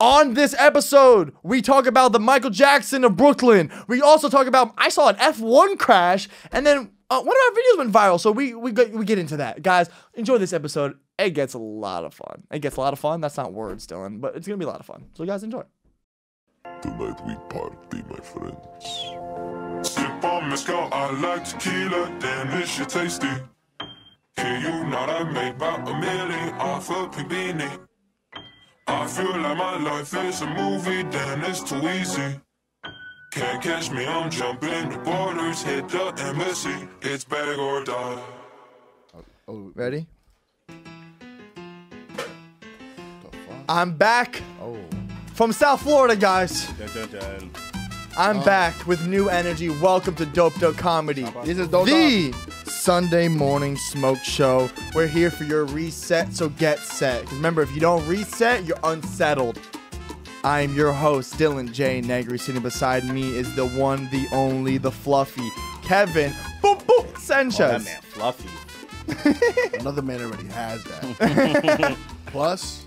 On this episode, we talk about the Michael Jackson of Brooklyn. We also talk about I saw an F1 crash, and then uh, one of our videos went viral. So we we get, we get into that, guys. Enjoy this episode. It gets a lot of fun. It gets a lot of fun. That's not words, Dylan, but it's gonna be a lot of fun. So guys, enjoy. Tonight we party, my friends. Sip on mezcal, I like tequila, damn shit tasty. Hear you not I made about a million off a pink. I feel like my life is a movie, damn it's too easy. Can't catch me, I'm jumping the borders, hit the embassy. It's bag or die. Oh, oh, ready? The fuck? I'm back Oh, from South Florida, guys. Dun, dun, dun. I'm oh. back with new energy. Welcome to Dope Dope Comedy. this is Dope the Sunday morning smoke show. We're here for your reset, so get set. remember, if you don't reset, you're unsettled. I am your host, Dylan J. Negri. Sitting beside me is the one, the only, the fluffy Kevin Boom Boom Oh, that Sanchez. man, fluffy. another man already has that. Plus,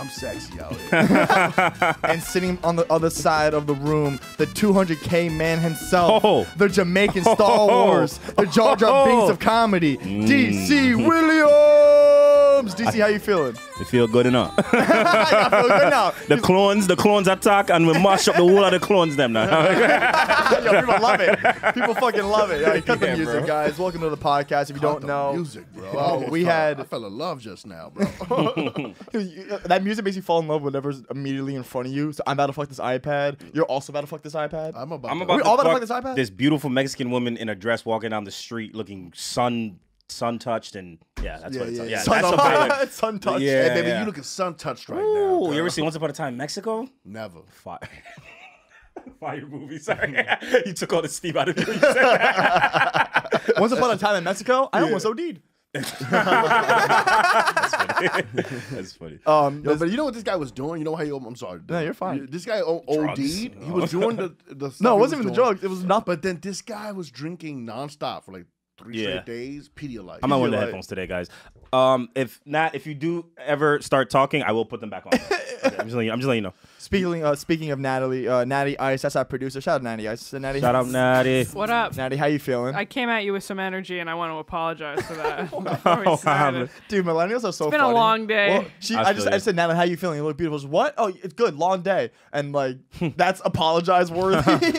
I'm sexy out here. and sitting on the other side of the room, the 200K man himself, Oh. the Jamaican Star Oh. Wars, the Jar Jar Oh. Binks of comedy, Mm. DC Williams. DC, how you feeling? I feel good enough. I feel good now. the clones, the clones attack, and we mash up the whole of the clones them now. Yo, people love it. People fucking love it. Yo, cut the music, bro. guys. Welcome to the podcast. If you don't The know, music, bro. Oh, we had- I fell in love just now, bro. that music makes you fall in love whatever's immediately in front of you. So I'm about to fuck this iPad. You're also about to fuck this iPad. I'm about. I'm to, about We to all about to fuck fuck this iPad? This beautiful Mexican woman in a dress walking down the street looking sun sun touched and yeah, that's Yeah, what it's yeah, yeah, yeah. that's about it. Sun touch. Yeah. Hey, baby, you looking sun touched right now. Girl. you ever seen Once Upon a Time in Mexico? Never. Fire. Fire movie, sorry. you took all the steam out of me. you. Once upon a time in Mexico, I almost OD'd. That's funny. Um, Yo, but you know what this guy was doing? You know how he? I'm sorry. No, you're fine. This guy o- OD'd. He was doing the the. Stuff no, it wasn't was even the drugs. It was not. But then this guy was drinking nonstop for like three Yeah. straight days. Pedialyte. I'm not wearing the headphones today, guys. Um, if not, if you do ever start talking, I will put them back on. Okay, I'm just letting you, I'm just letting you know. Speaking uh, speaking of Natalie, uh, Natty Ice, that's our producer. Shout out Natty Ice. Natty, Shout out, Natty. What up? Natty, how you feeling? I came at you with some energy, and I want to apologize for that. before we started. Dude, millennials are so It's been a long day. Well, she, I I, just feel I you. said, Natalie, how you feeling? You look beautiful. She what? Oh, it's good. Long day. And like, that's apologize worthy.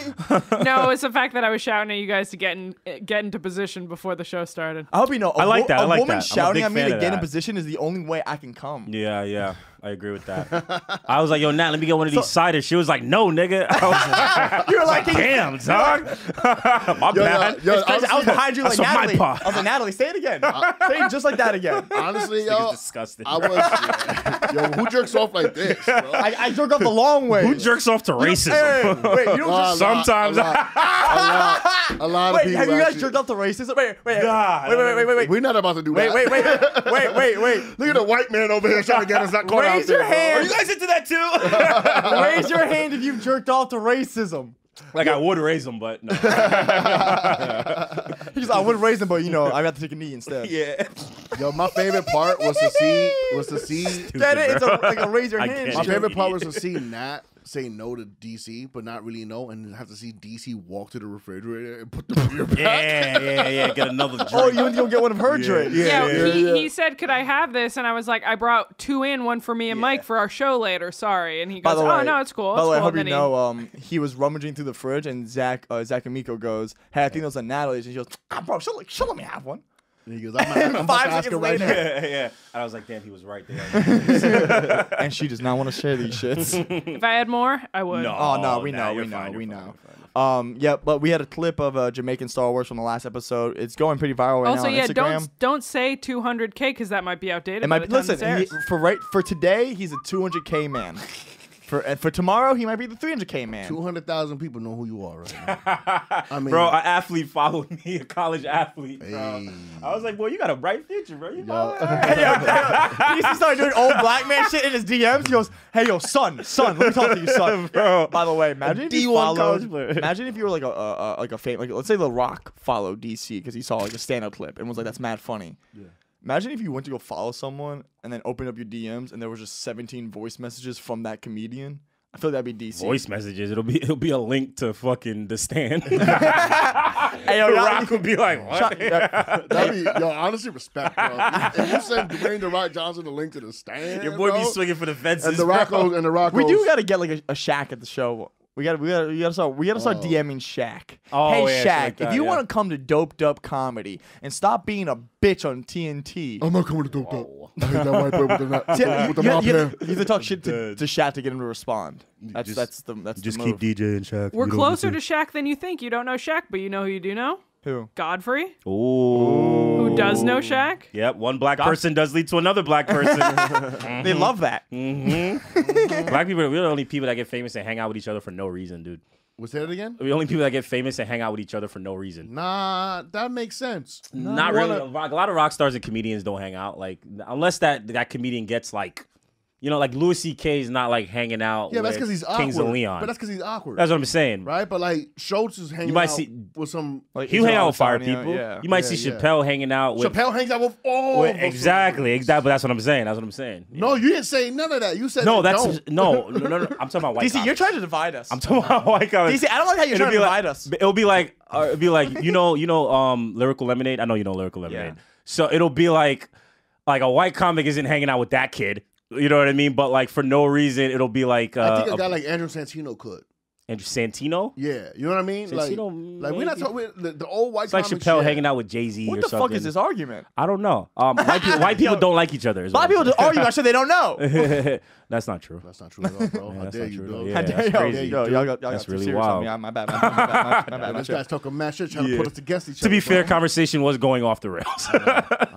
no, it's the fact that I was shouting at you guys to get in, get into position before the show started. I hope you know. a I like wo- that, I A like woman that. I'm a shouting at me to of get in position is the only way I can come. Yeah, yeah, I agree with that. I was like, yo, Nat, let me get one of these ciders. She was like, no, nigga. I was like, You're like, damn, dog. My Yo, bad. yo, yo, It's crazy. I was behind you like That's my Natalie. part. I was like, Natalie, say it again. say it just like that again. Honestly, yo, disgusting. I was. yo, who jerks off like this, bro? I, I jerk off the long way. Who jerks off to Hey, racism? wait, you don't lot, just. Sometimes- a lot, a lot, a lot Wait, of people. have you guys actually- jerked off to racism? Wait, wait, Nah, wait, wait, wait, wait, wait. We're not about to do Wait, that. wait, wait, wait, wait, wait. Look at the white man over here trying to get us that caught Raise your hand. Are you guys into that too? Raise your hand if you've jerked off to racism. like I would raise them, but no. He just, I would raise them, but you know, I got to take a knee instead. yeah. Yo, my favorite part was to see was to see. Get it? It's a, like a raise your hand. My favorite part was to see Nat say no to DC, but not really no, and have to see DC walk to the refrigerator and put the beer back. Yeah, yeah, yeah. Get another drink. Oh, you went to go get one of her drinks. Yeah, yeah, he, yeah. he said, "Could I have this?" And I was like, "I brought two in, one for me and Mike for our show later. Sorry." And he goes, the way, "Oh no, it's cool. By it's the way, I hope And you he- know, um, he was rummaging through the fridge, and Zach, uh, Zach Amico goes, "Hey, I think those are Natalie's," and she goes, "Ah, bro, she'll, she'll let me have one." And he goes, I'm, I'm, I'm Five about to ask her right later. now. yeah, yeah. And I was like, damn, he was right there. and she does not want to share these shits. if I had more, I would. No. Oh no, we nah, know, you're we know, fine, you're we fine, know. you're fine. Um, yeah, but we had a clip of uh, Jamaican Star Wars from the last episode. It's going pretty viral right Also, now on yeah, Instagram. don't don't say 200k because that might be outdated. It by might the be, time listen this he, for right for today. He's a 200k man. For and for tomorrow, he might be the 300k man. 200,000 people know who you are right now. I mean, Bro, an athlete followed me, a college athlete, bro. Hey. I was like, boy, you got a bright future, bro. You yo, know? He used to start doing old black man shit in his DMs. He goes, "Hey, yo, son, son, let me talk to you, son." Bro. By the way, imagine if you D1 followed. Imagine if you were like a, a, a like a fan, like let's say The Rock followed DC because he saw like a stand up clip and was like, "That's mad funny." Imagine if you went to go follow someone and then opened up your DMs and there was just 17 voice messages from that comedian. I feel like that'd be DC. Voice messages. It'll be it'll be a link to fucking the stand. Hey, yo, The Rock- Rock would be like, what? Shut- yeah. That'd be, yo, honestly, respect, bro. If you send Dwayne the Rock Johnson the link to the stand, Your boy bro, be swinging for the fences. and the bro. Rock goes, and the Rock we do gotta get like a, a Shaq at the show. We gotta, we gotta, we gotta start. We gotta start oh. DMing Shaq. Oh, hey yeah, Shaq, like if you yeah. want to come to Doped Up Comedy and stop being a bitch on TNT, I'm not coming to dope dope. I hate that white boy with the, with the you, you, you, you have to talk shit to, Dead. to Shaq to get him to respond. That's Just- that's the that's Just the keep move. DJing Shaq. We're closer to Shaq than you think. You don't know Shaq, but you know who you do know? Who? Godfrey, Ooh. Who does know Shaq. Yep, one black person does lead to another black person. They mm-hmm. love that. Mm-hmm. black people, we're the only people that get famous and hang out with each other for no reason, dude. Was that again? We're the only people that get famous and hang out with each other for no reason. Nah, that makes sense. Not really. A lot a lot of rock stars and comedians don't hang out. Like unless that that comedian gets like, you know, like Louis C.K. is not like hanging out. Yeah, that's because he's awkward. Kings of Leon. But that's because he's awkward. That's what I'm saying. right? But like Schulz is hanging You might out see- with some. Like He hang out with fire Adesanya, people. Yeah. You might Yeah, see yeah. Chappelle hanging out with. Chappelle hangs out with all. with- those exactly, exactly. But that's what I'm saying. That's what I'm saying. No, you didn't say none of that. You said No, that's don't. no, no, no, no. I'm talking about white. DC, you're trying to divide us. I'm talking about white comics. DC, I don't like how you're It'll trying to be like- divide us. It'll be like uh, it'll be like you know you know um lyrical lemonade. I know you know lyrical lemonade. So it'll be like like a white comic isn't hanging out with that kid. You know what I mean? But like for no reason, it'll be like uh, I think a guy like Andrew Santino could. Andrew Santino. Yeah, you know what I mean? Like, Santino, like we're not talking with the, the old white. It's like Chappelle shit. hanging out with Jay Z What or the something. fuck is this argument? I don't know. Um, white people, white people Yo. don't like each other. is A lot people I'm just argue. I said they don't know. That's not true. That's not true at all, bro. How that's dare you, true, though. Yeah, How dare that's y'all- crazy. Yo, y'all got, y'all That's got too really serious on wild. me. I'm- My bad. My bad. My bad. My bad. My bad. Yeah, my this guy's talking mad shit, trying to put us against each other. To be fair, conversation was going off the rails. Um,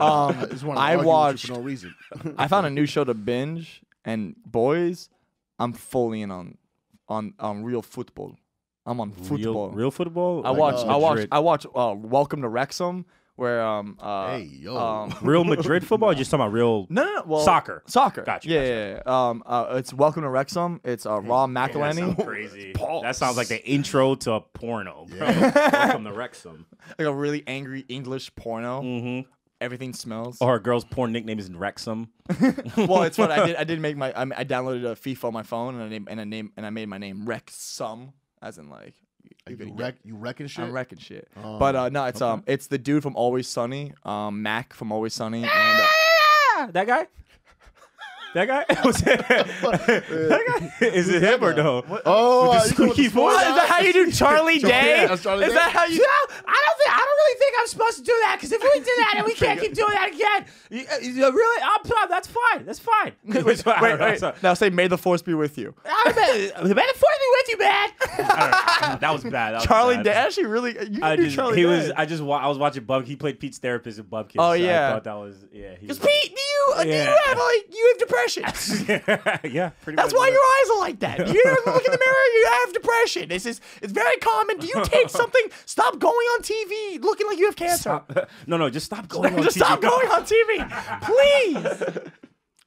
I, just wanna I argue with you watched. for no reason. I found a new show to binge, and boys, I'm fully in on on on real football. I'm on football. real, real football. I Like, watch. uh, I watch. I watch. Uh, Welcome to Wrexham, where um. Uh, Hey, yo. Um, Real Madrid football. Or just talking about real. no, no, no. Well, Soccer. Soccer. Gotcha, Yeah, gotcha. yeah, yeah. Um, uh, it's Welcome to Wrexham. It's uh, Rob That McElhenney. sounds crazy. Pause. That sounds like the intro to a porno. Bro. Welcome to Wrexham. like a really angry English porno. Mm-hmm. Everything smells. Or a girl's porn nickname is Wrexham. well, it's what I did. I did make my. I, I downloaded a FIFA on my phone, and I named and I name and I made my name Wrexum, as in like. You, You, wreck, you wrecking shit? I'm wrecking shit. Oh, but uh, no, it's um, it's the dude from Always Sunny, um, Mac from Always Sunny, and uh, that guy. That guy? Was it, that guy? Is it him or no? Oh, With the you talking about squeaky voice? is that how you do Charlie Day? Yeah, Charlie is Day. that how you? I don't think I don't really think I'm supposed to do that because if we do that and we can't keep doing that again, you, uh, you really, I'm fine. That's fine. That's fine. Wait, wait, wait. Now say, "May the force be with you." I'm better with you, man. that was bad. That was Charlie bad. Day, actually, really, you I just, Charlie he Day. was. I just. wa- I was watching Bub. He played Pete's therapist in Bupkis. Oh, so yeah. I thought that was. Yeah. Because Pete, do you, uh, do Yeah. you have like you have depression? yeah. Pretty That's much why your eyes are like that. You ever look in the mirror, you have depression. This is it's very common. Do you take something? Stop going on TV looking like you have cancer. Stop. No, no. Just stop going on Just TV. stop going on TV, please.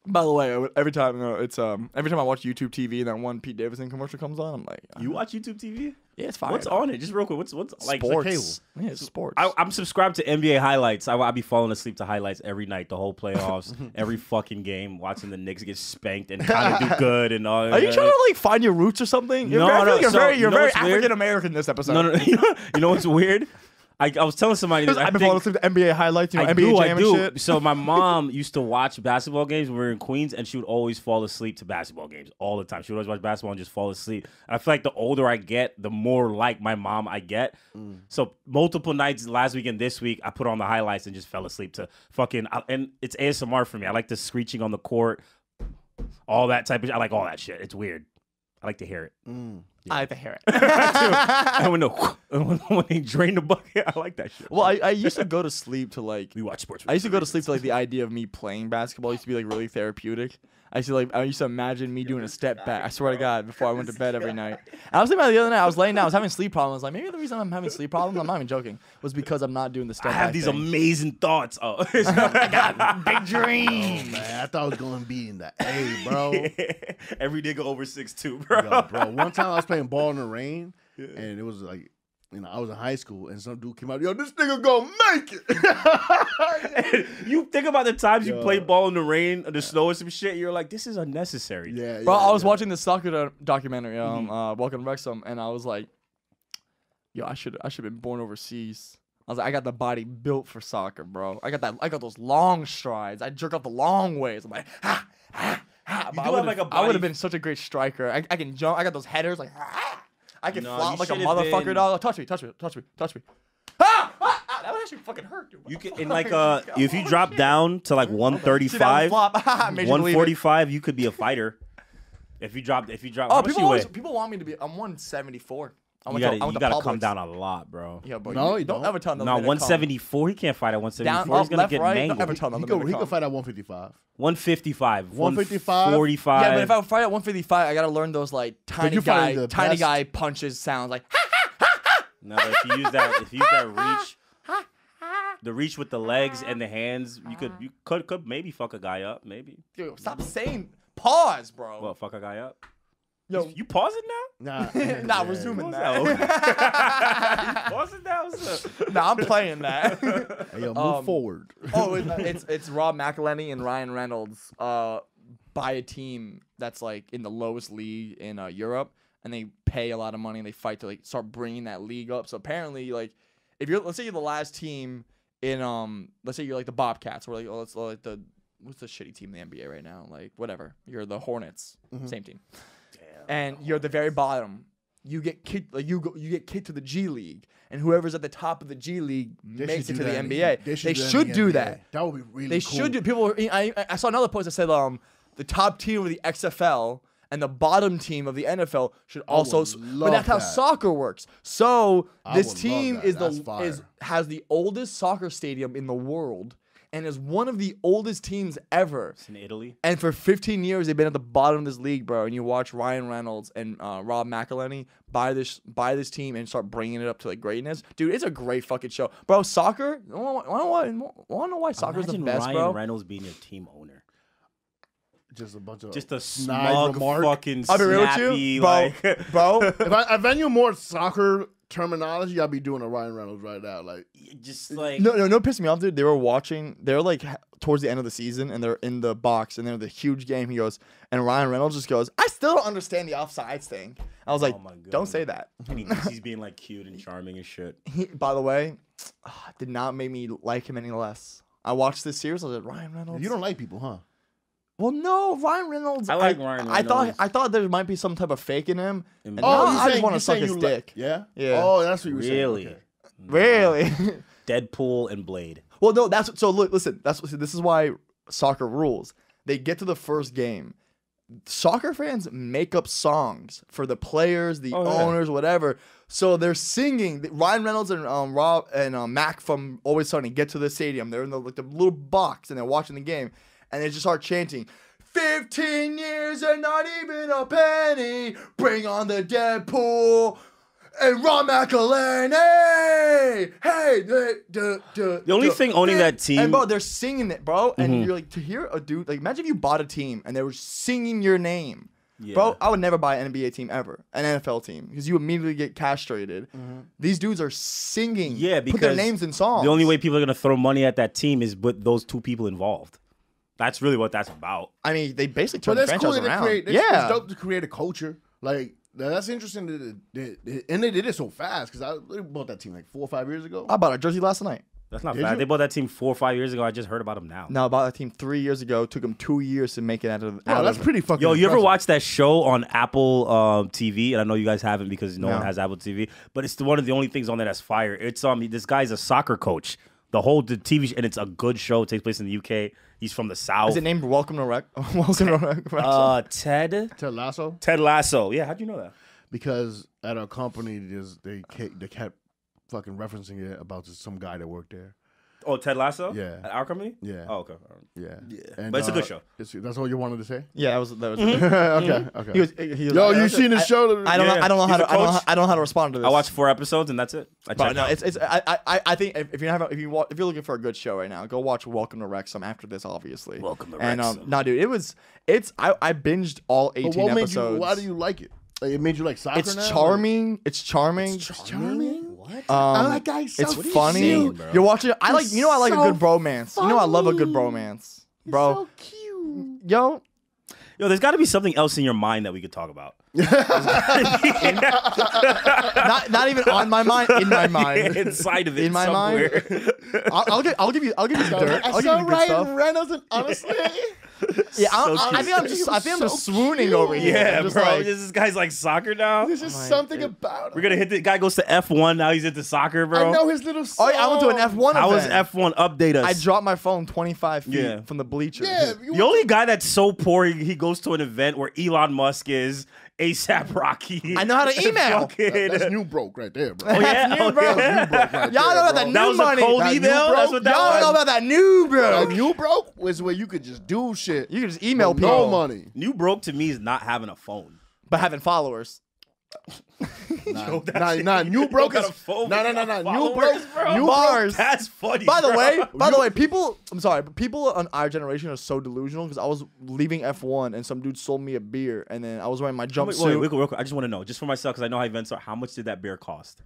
By the way, every time no, it's um every time I watch YouTube TV and that one Pete Davidson commercial comes on, I'm like, You watch YouTube TV? yeah, it's fine. What's on it? Just real quick. What's what's like sports? Yeah, it's sports. I, I'm subscribed to NBA highlights. I, I be falling asleep to highlights every night, the whole playoffs, every fucking game, watching the Knicks get spanked and kind of do good and all. Are you trying to like find your roots or something? You're No, very, I feel no, like you're so, very, you you're know very? African American this episode. No, no, no. You know, you know what's weird? I, I was telling somebody this. I've been falling asleep to NBA highlights, you know, I NBA do, I do. and shit. So my mom used to watch basketball games when we were in Queens, and she would always fall asleep to basketball games all the time. She would always watch basketball and just fall asleep. And I feel like the older I get, the more like my mom I get. Mm. So multiple nights last week and this week, I put on the highlights and just fell asleep to fucking. And it's ASMR for me. I like the screeching on the court, all that type of. I like all that shit. It's weird. I like to hear it. I like to hear it. and when the when, when they drain the bucket, I like that shit. well, I, I used to go to sleep to like we watch sports. I used to go to sleep to like the idea of me playing basketball used to be like really therapeutic. I used to like I used to imagine me doing a step back. I swear to God, before I went to bed every night. I was thinking about the other night. I was laying down. I was having sleep problems. Like maybe the reason I'm having sleep problems, I'm not even joking, was because I'm not doing the step back. I back. have these thing. amazing thoughts. Oh, I got big oh, dreams. Man, I thought I was going to be in the A, bro. every nigga over six two, bro. Yo, bro. One time I was playing ball in the rain, and it was like you know, I was in high school and some dude came out, yo, this nigga gonna make it. you think about the times you Yeah. play ball in the rain or the snow or some shit. You're like, this is unnecessary. yeah, Bro, yeah, I was yeah. watching this soccer do- documentary, um, Mm-hmm. uh, Welcome to Wrexham, and I was like, yo, I should I should have been born overseas. I was like, I got the body built for soccer, bro. I got that. I got those long strides. I jerk off the long ways. I'm like, ha, ha, ha. But I do have, would've- like, a I body- have been such a great striker. I, I can jump. I got those headers. Like, ha. I can No, flop like a motherfucker, been- dog. Touch me, touch me, touch me, touch me. Ah, ah, ah, that would actually fucking hurt, dude. You could in like uh if you drop down to like See, that was 135, flop. Made you believe it. 145, you could be a fighter. If you drop, if you drop, Oh, people always, people want me to be. I'm 174. I You went gotta, to, I went you to gotta come Publix. down a lot, bro. Yeah, but No, you, you don't, don't. ever tell them. No, 174. He can't fight at 174. Down, He's up, gonna left, get right. mangled. Don't ever tell them. He they're could, he gonna could come. fight at 155. 155, 155? 145. Yeah, but if I fight at 155, I gotta learn those like tiny you guy, the tiny best- guy punches sounds like. no, but if you use that, if you use that reach, the reach with the legs and the hands, you could, you could, could maybe fuck a guy up, maybe. Dude, stop saying pause, bro. Well, fuck a guy up. Yo, You pausing now? Nah, nah, yeah, we're zooming What's that. Pausing now? What's up? nah, I'm playing that. Hey, yo, move Um, forward. oh, it- it's it's Rob McElhenney and Ryan Reynolds uh buy a team that's like in the lowest league in uh, Europe, and they pay a lot of money and they fight to like start bringing that league up. So apparently, like if you're let's say you're the last team in um let's say you're like the Bobcats or like oh, let's like the what's the shitty team in the NBA right now like whatever you're the Hornets same team, and you're at the very bottom. You get kicked like you go you get kicked to the G League, and whoever's at the top of the G League They makes should it to do the that NBA. They They do that should in NBA. that. That would be really They cool. should do. People, were, I, I- saw another post that said um the top team of the XFL and the bottom team of the NFL should also. would But that's how that. soccer works. So I this would love team that. is That's the fire. is has the oldest soccer stadium in the world and is one of the oldest teams ever. It's in Italy. And for 15 years, they've been at the bottom of this league, bro. And you watch Ryan Reynolds and uh, Rob McElhenney buy this buy this team and start bringing it up to like greatness, dude. It's a great fucking show, bro. Soccer. I don't know why soccer is the best, Ryan bro? Reynolds being your team owner. Just a bunch of Just a snide smug, remark. fucking I'll be real with snappy, you, bro. like bro, If I, if I knew more soccer terminology, I'd be doing a Ryan Reynolds right now. Like, just like no, no, no, pissed me off, dude. They were watching. They're like towards the end of the season, and they're in the box, and they're the huge game. He goes, and Ryan Reynolds just goes, "I still don't understand the offsides thing." I was oh like, Oh my "Don't say that." and he thinks he's being like cute and charming and shit. He, by the way, ah, did not make me like him any less. I watched this series. I was like, Ryan Reynolds. you don't like people, huh? Well, no, Ryan Reynolds. I like Ryan I thought Reynolds. I thought there might be some type of fake in him. And Oh, now you I just saying- want you to suck saying his you like- dick. yeah? Yeah. Oh, that's what you were Really? saying. Okay. Really? Deadpool and Blade. well, no. That's so. Look, listen. That's what. This is why soccer rules. They get to the first game. Soccer fans make up songs for the players, the Oh, yeah. owners, whatever. So they're singing. Ryan Reynolds and um, Rob and um, Mac from Always Sunny get to the stadium. They're in the like the little box and they're watching the game, and they just start chanting. 15 years and not even a penny. Bring on the Deadpool and Rob McElhenney. Hey, the, the, the, The only thing owning that team- And bro, they're singing it, bro. And mm-hmm. you're like, to hear a dude, like, imagine if you bought a team and they were singing your name. Bro, I would never buy an NBA team ever, an NFL team, because you immediately get castrated. Mm-hmm. These dudes are singing, Yeah, put their names in songs. The only way people are gonna throw money at that team is with those two people involved. That's really what that's about. I mean, they basically But turned the that's franchise cool that around. create. It's, yeah, it's dope to create a culture. Like that's interesting. That it, that- and they did it so fast because I literally bought that team like four or five years ago. I bought a jersey last night. That's not Did bad. you? They bought that team four or five years ago. I just heard about them now. No, I bought that team three years ago. Took them two years to make it out of. Bro, out that's of- pretty fucking. Yo, you ever watch that show on Apple um, TV? And I know you guys haven't because no, No. one has Apple TV. But it's one of the only things on there that's fire. It's um, this guy's a soccer coach. The whole the TV sh- and it's a good show. It takes place in the UK. He's from the south. Is it named Welcome to Rec? Welcome to Rec. uh, Ted Ted Lasso? Ted Lasso. Yeah, how'd you know that? Because at our company, just they kept, they kept fucking referencing it about some guy that worked there. Oh, Ted Lasso. Yeah. at our company. Yeah. Oh, okay. Yeah, Yeah. And, But it's a good uh, show. it's- that's all you wanted to say. yeah, that was that was. okay, okay. He was, he was Yo, like, you seen the show? I don't know. I don't know how He's to. a I don't. Know. I don't know how to respond to this. I watched four episodes and that's it. I But no, out. it's it's. I I I think if, if you have if you wa- if you're looking for a good show right now, go watch Welcome to Wrexham after this, obviously. Welcome to And um, Wrexham. no, dude, it was. It's I I binged all But 18 what made episodes. you? Why do you like it? Like, it made you like soccer It's now? charming. It's charming. It's Charming? What? Um, Oh, that guy's so it's cute. funny. saying, bro? You're watching. I like. You know, I like a good bromance. You know, I love a good funny. bromance, bro. So cute. Yo, Yo, there's got to be something else in your mind that we could talk about. not not even on my mind, in my mind. Inside of it, In my mind? I'll, I'll give. I'll give you. I'll give you the dirt. I I'll give saw you good Ryan stuff. Reynolds, and honestly, Yeah, I'm, So I, I think I'm just. I think I'm just So swooning cute. over here. yeah, just bro. like- this guy's like soccer now. there's just Like, oh something it- about We're gonna hit the guy goes to F1 now. He's into soccer, bro. I know his little. oh, yeah, I went to an F1 How was. F1? Update us. I dropped my phone 25 feet Yeah. from the bleachers. Yeah, the only guy that's so poor, he, he goes to an event where Elon Musk is, ASAP Rocky. I know how to email. Fucking- That- that's new broke right there, bro. Oh, yeah? That's new, Oh, bro. yeah. New broke right Y'all know about bro. that that new was money. a cold That email. broke? That's what that Y'all was. know about that new, broke. That new broke was where you could just do shit. You could just email people, no money. New broke to me is not having a phone. but having followers. Nah, that nah, nah, you new broke got is no, no, no, no no. New broke, bro. new Bars. That's funny. By the bro. way, by the way, people. I'm sorry, but people on our generation are so delusional because I was leaving F1 and some dude sold me a beer and then I was wearing my Wait, jumpsuit. wait, wait, real quick. I just want to know, just for myself, because I know how events are. How much did that beer cost?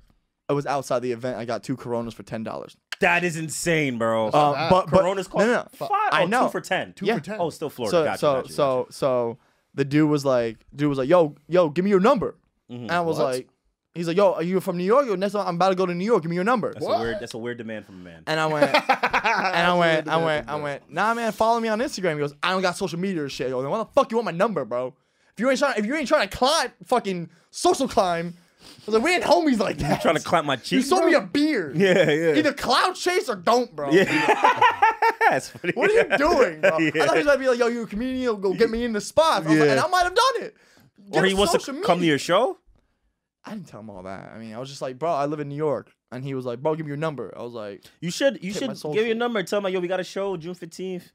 I was outside the event. I got two Coronas for ten dollars. That is insane, bro. Uh, but but Coronas cost no, no, no. five. I oh, know. two for ten. Two Yeah. for ten. Oh, still Florida. So gotcha, so gotcha, so so the dude was like, dude was like, yo yo, give me your number. Mm-hmm. And I was What? like, he's like, yo, are you from New York? Yo, next time I'm about to go to New York. Give me your number. That's a weird. That's a weird demand from a man. And I went, and I went, I went, I went. Nah, man, follow me on Instagram. He goes, I don't got social media or shit. Yo, then why the fuck you want my number, bro? If you ain't trying, if you ain't trying to climb, fucking social climb. I was like, we ain't homies like that. trying to clap my You cheeks. sold bro? me a beer. Yeah, yeah. Either cloud chase or don't, bro. That's funny. What are you doing, bro? I thought he was gonna be like, yo, you a comedian, you'll go get me in the spot. I was like, and I might have done it. Get Or he wants to social come to your show. I didn't tell him all that. I mean, I was just like, bro, I live in New York. And he was like, bro, give me your number. I was like, You should. You should give your number. Tell him like, yo, we got a show June fifteenth.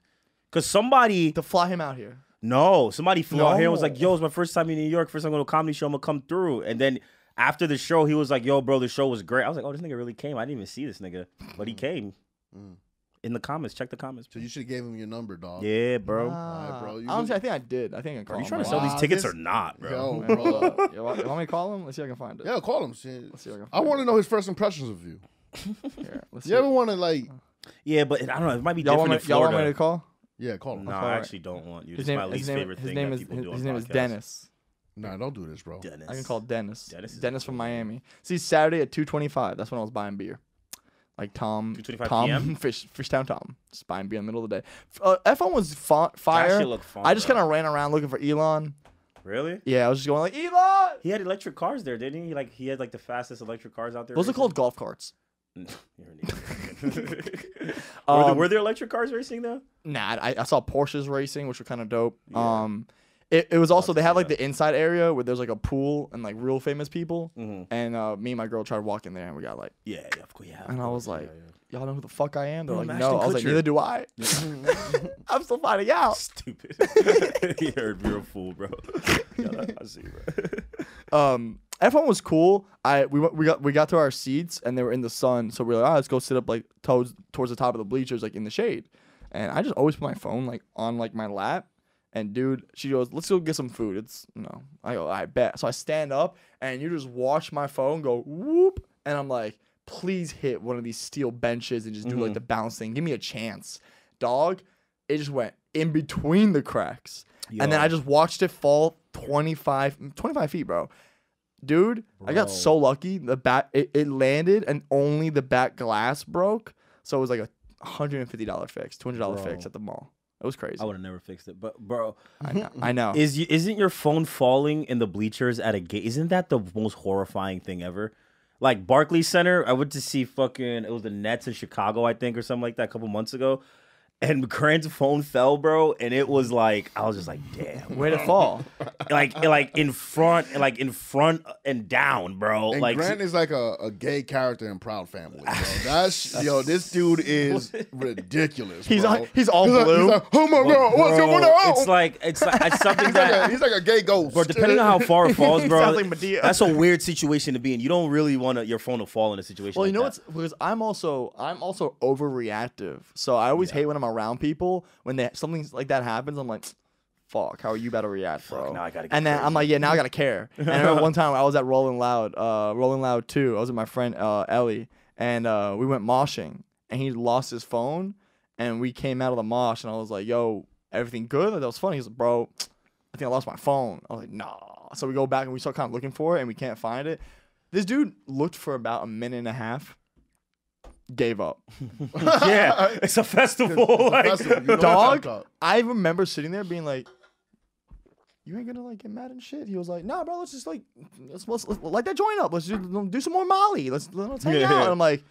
Cause somebody, to fly him out here. no, somebody flew out here and was like, yo, it's my first time in New York. First time going to a comedy show. I'm gonna come through. And then after the show, he was like, yo, bro, the show was great. I was like, oh, this nigga really came. I didn't even see this nigga, but he hmm. came. Hmm. In the comments, check the comments. So you should have gave him your number, dog. Yeah, bro. Ah, bro, you honestly, should- I think I did. I think I called Are you him. trying to sell now. these tickets this- or not, bro? Yo, Man, hold bro. up. You want you want me to call him? Let's see if I can find it. Yeah, call him. Shit. Let's see if I can I find want it. to know his first impressions of you. Here, let's You see. ever want to like? Yeah, but I don't know. It might be Y'all want, different me, in y'all want Florida. me to call? Yeah, call him. No, call I it. actually don't want you. His This is name, my his least name, favorite his thing name that is people his, do his on name is podcasts. Dennis. Nah, don't do this, bro. Dennis. I can call Dennis. Dennis is Dennis from cool. Miami. See, Saturday at two twenty five. That's when I was buying beer. Like Tom, Tom, PM? Fish, Fishtown Tom, just buying beer in the middle of the day. F- Uh, F1 was fa- fire. fun, I just kind of ran around looking for Elon. Really? Yeah, I was just going like Elon. He had electric cars there, didn't he? Like he had like the fastest electric cars out there. Those are called golf carts. Idiot. were, there, Um, were there electric cars racing though? Nah, I, I saw Porsches racing, which were kind of dope. Um, it, it was also they have like the inside area where there's like a pool and like real famous people. Mhm. And uh, me and my girl tried walking there, and we got like, Yeah, yeah, of course, yeah. of and I course, was like, yeah, y'all know who the fuck I am? They're like, I'm no. Ashton I was like, Kutcher. neither do I. I'm still finding out. stupid. he heard you're a fool, bro. Yeah, I see, bro. um F1 was cool. I we went- we got we got to our seats and they were in the sun, so we are like, oh, let's go sit up like towards towards the top of the bleachers, like in the shade. And I just always put my phone like on like my lap. And dude, she goes, let's go get some food. It's no, I go, I bet. So I stand up and you just watch my phone go whoop, and I'm like, please hit one of these steel benches and just do like the bounce thing. Give me a chance, dog. It just went in between the cracks. And then I just watched it fall 25, 25 feet, bro. Dude, I got so lucky. The bat it, it landed and only the back glass broke. So it was like a hundred and fifty dollar fix, two hundred dollar fix at the mall. It was crazy. I would have never fixed it, but bro, I know. I know. is you, isn't your phone falling in the bleachers at a gate? Isn't that the most horrifying thing ever? Like Barclays Center, I went to see fucking it was the Nets in Chicago, I think, or something like that, a couple months ago. And Grant's phone fell, bro, and it was like I was just like, damn, Where'd it fall? like like in front, like in front and down, bro. And like Grant is like a, a gay character in Proud Family. Bro. That's yo, this dude is ridiculous. He's bro. all, he's all He's like, blue. he's like, oh my god, what's going on? It's like it's like it's something he's, like a, that he's like a gay ghost. Bro, depending on how far it falls, bro, like that's a weird situation to be in. You don't really want to, your phone to fall in a situation. well, you know that. what's because I'm also I'm also overreactive. So I always hate when I'm around people when they something like that happens. I'm like, fuck, how are you about to react, bro? now I gotta and then I'm like, yeah, now I gotta care. And I remember one time I was at Rolling Loud, uh, Rolling Loud 2. I was with my friend uh, Ellie, and uh, we went moshing, and he lost his phone, and we came out of the mosh, and I was like, yo, everything good? Like, that was funny. He's like, bro, I think I lost my phone. I was like, nah. So we go back and we start kind of looking for it, and we can't find it. This dude looked for about a minute and a half, gave up. yeah, it's a festival. like, Festival, you know Dog. I remember sitting there being like, "You ain't gonna like get mad and shit." He was like, "Nah, bro, let's just like let's, let's, let's light that joint up. Let's do, do some more Molly. Let's let's hang Yeah. out." And I'm like,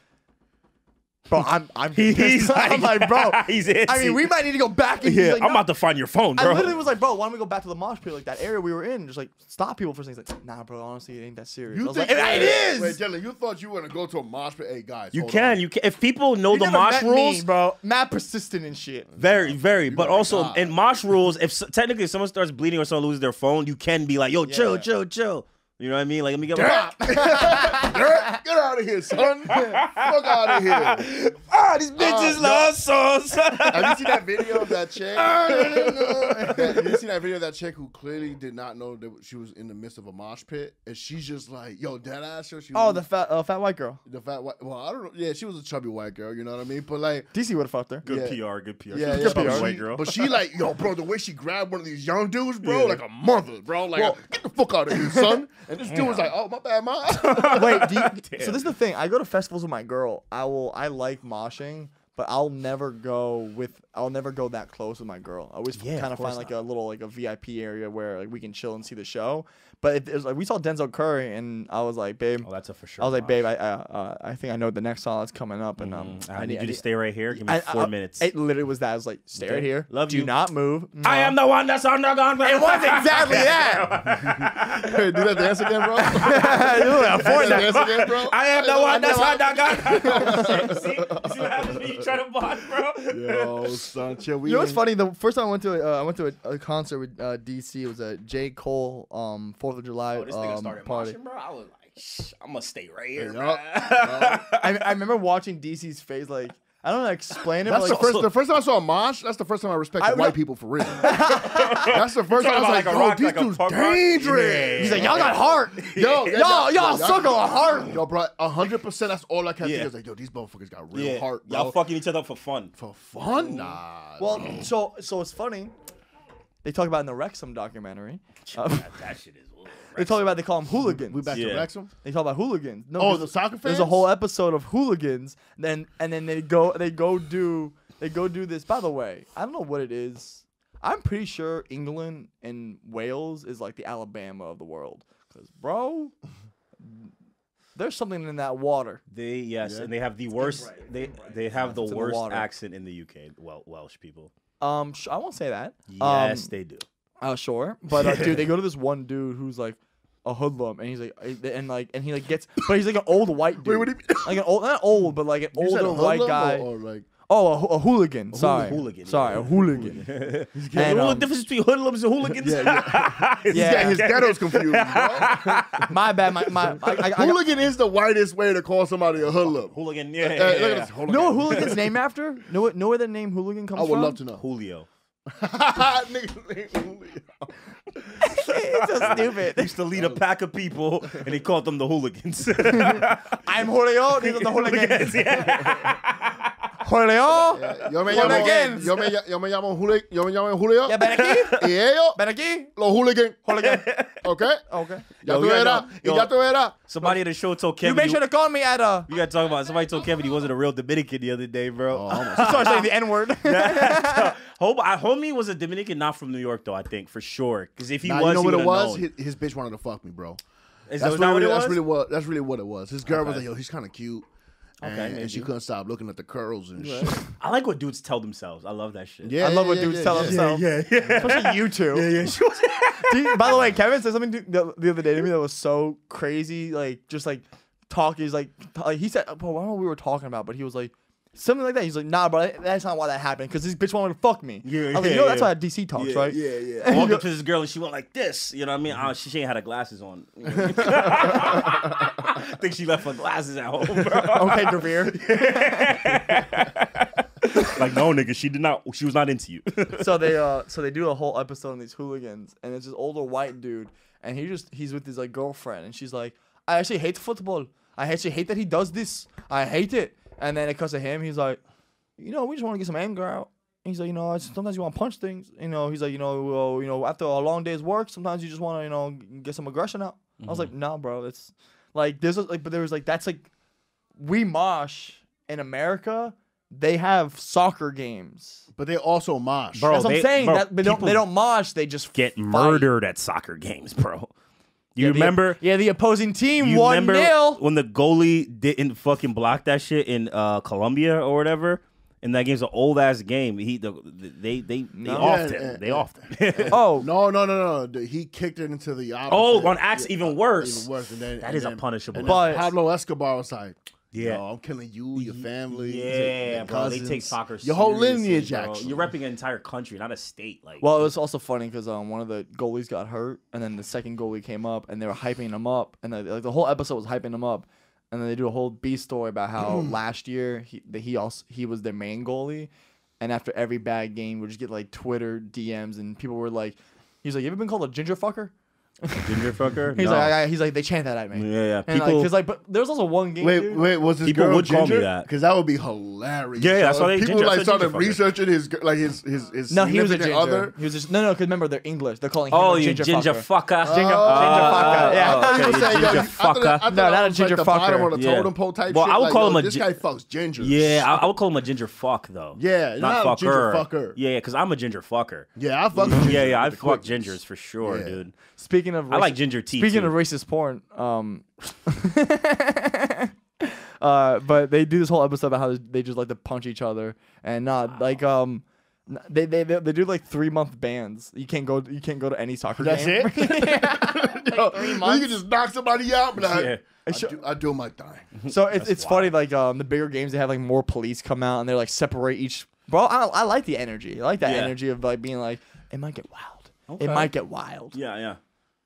"Bro, I'm I'm he's pissed." I'm like- like, bro, he's I mean, we might need to go back." And he's yeah, like, I'm "No." about to find your phone, bro. I bro. literally was like, "Bro, why don't we go back to the mosh pit, like that area we were in, just like stop people for things like, nah, bro, honestly, it ain't that serious." I You was think like, "It is." Wait, Dylan, you thought you were gonna go to a mosh pit? Hey guys, you can, on. you can. If people know You the never mosh met rules, me, bro. Mad persistent and shit. Very, very. But also die. in mosh rules, if s- technically if someone starts bleeding or someone loses their phone, you can be like, "Yo, chill, Yeah. chill, chill." You know what I mean? Like, let me get my. Get get out of here, son. Fuck out of here. ah, these bitches Uh, love sauce. Have you seen that video of that chick? That- you seen that video of that chick who clearly did not know that she was in the midst of a mosh pit, and she's just like, "Yo, dead ass her." She Oh, was the fat uh, fat white girl. the fat white. Well, I don't know. Yeah, she was a chubby white girl. You know what I mean? But like, DC would have fucked her. good Yeah. PR, good PR. yeah, She's yeah. a chubby But white she, girl. but she like, yo, bro, the way she grabbed one of these young dudes, bro, Yeah. like a mother, bro. Like, Well- get the fuck out of here, son. And this dude was like, oh, my bad, mom. Wait, do you, so this is the thing. I go to festivals with my girl. I will. I like moshing, but I'll never go with. I'll never go that close with my girl. I always Yeah, kind of course find like a little like a VIP area where like we can chill and see the show. But if it was, like we saw Denzel Curry, and I was like, babe. oh, that's a for sure. I was like, babe, I uh, uh, I think I know the next song that's coming up, and um, Mm, I, need you to stay right here. Give me I- four I- minutes. It literally was that. I was like, stay right here. Love Do you. not move. I am the one that's undergone. It was exactly that. hey, do that dance again, bro. Dude, a do that Fortnite. dance again, bro. I am the one that's undergone. undergone. see, see what happens when you try to bond, bro? Yo, son, chill. We You know what's funny? The first time I went to a, uh, I went to a, a concert with uh, DC. It was a J Cole um Fourth of July Oh, this nigga um, started party. moshing, bro. I was like, Shh, I'm gonna stay right here. Yup, bro. I, I remember watching DC's face like I don't know how to explain it. That's but the like, first. The first time I saw a mosh, that's the first time I respected I- white people for real. that's the first time I was like, like a yo, rock, these like a dudes punk rock? dangerous. Yeah. he's like, y'all got heart. Yo, y'all, y'all suck on heart. Yo, bro, hundred percent. That's all I kept Yeah. thinking. I was like, yo, these motherfuckers got real Yeah, heart, bro. y'all fucking each other up for fun. for fun, nah. Well, so so it's funny. They talk about in the Wrexham documentary. Uh, that, that shit is. They talk about they call them hooligans. we back Yeah. to Wrexham. They talk about hooligans. No, Oh, there's- the soccer fans. There's a whole episode of hooligans. Then and then they go they go do they go do this. By the way, I don't know what it is. I'm pretty sure England and Wales is like the Alabama of the world. Cause bro, there's something in that water. They yes, Yeah. and they have the worst. They they have the It's in the worst water. accent in the UK. Well, Welsh people. Um, sh- I won't say that. Yes, um, they do. Uh, sure, but uh, dude, they go to this one dude who's like a hoodlum, and he's like, uh, and like, and he like gets, but he's like an old white dude, Wait, what do you mean? like an old, not old, but like an You said older white guy. Or, or like, Oh, a, a hooligan. Sorry, hooligan, Sorry, yeah. a hooligan. Yeah, And, you know um, the difference between hoodlums and hooligans? yeah, Yeah. his ghetto's confused, bro. My bad. My my. I, I, I, Hooligan is the whitest way to call somebody a hoodlum. Hooligan, yeah. Hey, yeah, look yeah. hooligan. know what hooligan's name after? Know what? Know where the name hooligan comes from? I would from? love to know. Julio. Nigga Julio. It's so stupid. used to lead a pack of people, and he called them the hooligans. I'm Julio. These are the hooligans. Julio. Yo me llamo, Hooligans. yo me, yo me llamo Julio, yo me llamo Julio. Yeah, ven aquí. Y ellos, Ven aquí. los hooligans. Hooligan. ¿Ok? Okay. Ya Yo, tú gotta verás. know. Y Yo. ya tú verás. Somebody at the show told Kevin. You Kevin. make sure to call me at uh. we gotta talk about. Somebody told Kevin he wasn't a real Dominican the other day, bro. Sorry, saying the N word. Hom- homie was a Dominican, not from New York though. I think for sure. Because if he Nah, was, you know he what it was? His, his bitch wanted to fuck me, bro. Is That's, that really, what it that's was? really what that's really what it was. His girl was like, "Yo, he's kind of cute," and, Okay, and she couldn't stop looking at the curls and shit. I like what dudes tell themselves. I love that shit. Yeah, I love yeah, what yeah, dudes yeah, tell yeah. themselves. yeah, yeah. Especially you two. yeah, yeah. Dude, by the way, Kevin said something the, the other day to me that was so crazy. Like, just like talking. is like, like he said, bro, I don't know what we were talking about, but he was like, something like that. He's like, nah, bro, that's not why that happened. Because this bitch wanted to fuck me. Yeah, I was like, you know, that's why DC talks, yeah, right? Yeah, yeah. I walked up to this girl and she went like this. You know what I mean? Oh, she, she ain't had her glasses on. I think she left her glasses at home, bro. Okay, Gravir. like, no, nigga, she did not. She was not into you. so they uh so they do a whole episode on these hooligans and it's this older white dude and he just he's with his like girlfriend and she's like I actually hate football. I actually hate that he does this. I hate it. And then it comes to him, he's like, you know, we just want to get some anger out. He's like, you know, sometimes you want to punch things. You know, he's like, you know, well, you know, after a long day's work, sometimes you just want to, you know, get some aggression out. I was like, mm-hmm. nah, bro, it's like there's a, like, but there was like that's like we mosh in America. They have soccer games. But they also mosh. Bro, That's what they- I'm saying. bro, that, they don't they don't mosh. They just Get fight. murdered at soccer games, bro. You Yeah, the- remember? yeah, the opposing team You one remember nil. when the goalie didn't fucking block that shit in uh, Colombia or whatever? And that game's an old ass game. He the, they they they No. offed Yeah, him. yeah, they yeah. offed him. Oh, No, no, no, no. The- He kicked it into the opposite. Oh, on axe, even worse. Even worse. And then, That and is a punishable. But- Pablo Escobar was like, Yeah. "Yo, I'm killing you, your family, yeah, your bro. They take soccer. your whole lineage. bro. Actually, You're repping an entire country, not a state. Like, well, it was also funny because um one of the goalies got hurt, and then the second goalie came up, and they were hyping him up, and the, like the whole episode was hyping him up, and then they do a whole B story about how last year he that he also he was their main goalie, and after every bad game, we just get like Twitter DMs, and people were like, he's like, you ever been called a ginger fucker? Ginger fucker. He's No. like, I, I- he's like, they chant that at me. yeah, yeah. And like, People, cause like, but there was also one game. Wait, dude- wait, was this People girl would call me that. Because that would be hilarious. Yeah, yeah, that's So why people Ginger- like started ginger researching his like his his his No, he was a ginger. other. He was just no, no. Because remember, they're English. They're calling him oh, a you ginger, ginger fucker. fucker. Ginger, ginger Oh, fucker. Oh, yeah. oh, okay, you ginger you- I thought that- fucker. No, not a ginger the bottom fucker. of the Yeah. totem pole type Well. I would call him a This gi- guy fucks gingers. Yeah, I, I would call him a ginger fuck though. Yeah, not, not a ginger fucker. fucker. Yeah, yeah, because I'm a ginger fucker. yeah, I fuck. Yeah, yeah, I'd with the fuck gingers for sure, dude. Speaking of, I like ginger tea. Speaking too. of racist porn, um, uh, but they do this whole episode about how they just like to punch each other and not like um, they, they they they do like three month bans. You can't go you can't go to any soccer That's game. it. Yo, three you can just knock somebody out, but like, Yeah. I, do, I do my thing. So it's it's funny like um the bigger games they have like more police come out and they're like separate each. Bro, I, I like the energy. I like that Yeah. energy of like being like it might get wild. Okay. It might get wild. Yeah, yeah.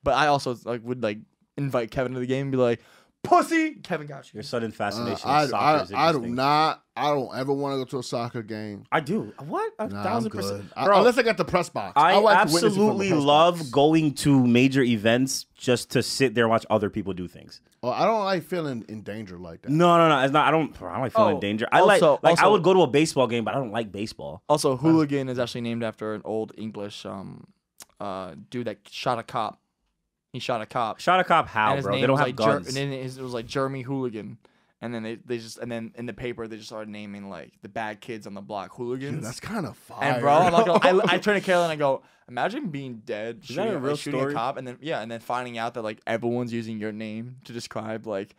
But I also like would like invite Kevin to the game and be like, pussy. Kevin got you. Your sudden Uh, fascination I, with soccer I, is I do interesting. not. I don't ever want to go to a soccer game. I do. What? A Nah, I'm thousand good. percent. I- Bro, unless I got the press box. I, like to witness it from the absolutely press love box. going to major events just to sit there and watch other people do things. Oh, I don't like feeling in danger like that. No, no, no. It's not. I don't. I don't like feeling Oh, danger. I like. also- Like I also- would go to a baseball game, but I don't like baseball. Also, hooligan is actually named after an old English um uh dude that shot a cop. He shot a cop. Shot a cop. How, and his bro? name They don't was have like Jer- guns. and then his, it was like Jeremy Hooligan. And then they, they just and then in the paper they just started naming like the bad kids on the block hooligans. Dude, that's kind of fire. and bro, I'm not gonna, I, I turn to Kayla and I go, imagine being dead, that shooting, a like, real shooting story? a cop, and then yeah, and then finding out that like everyone's using your name to describe like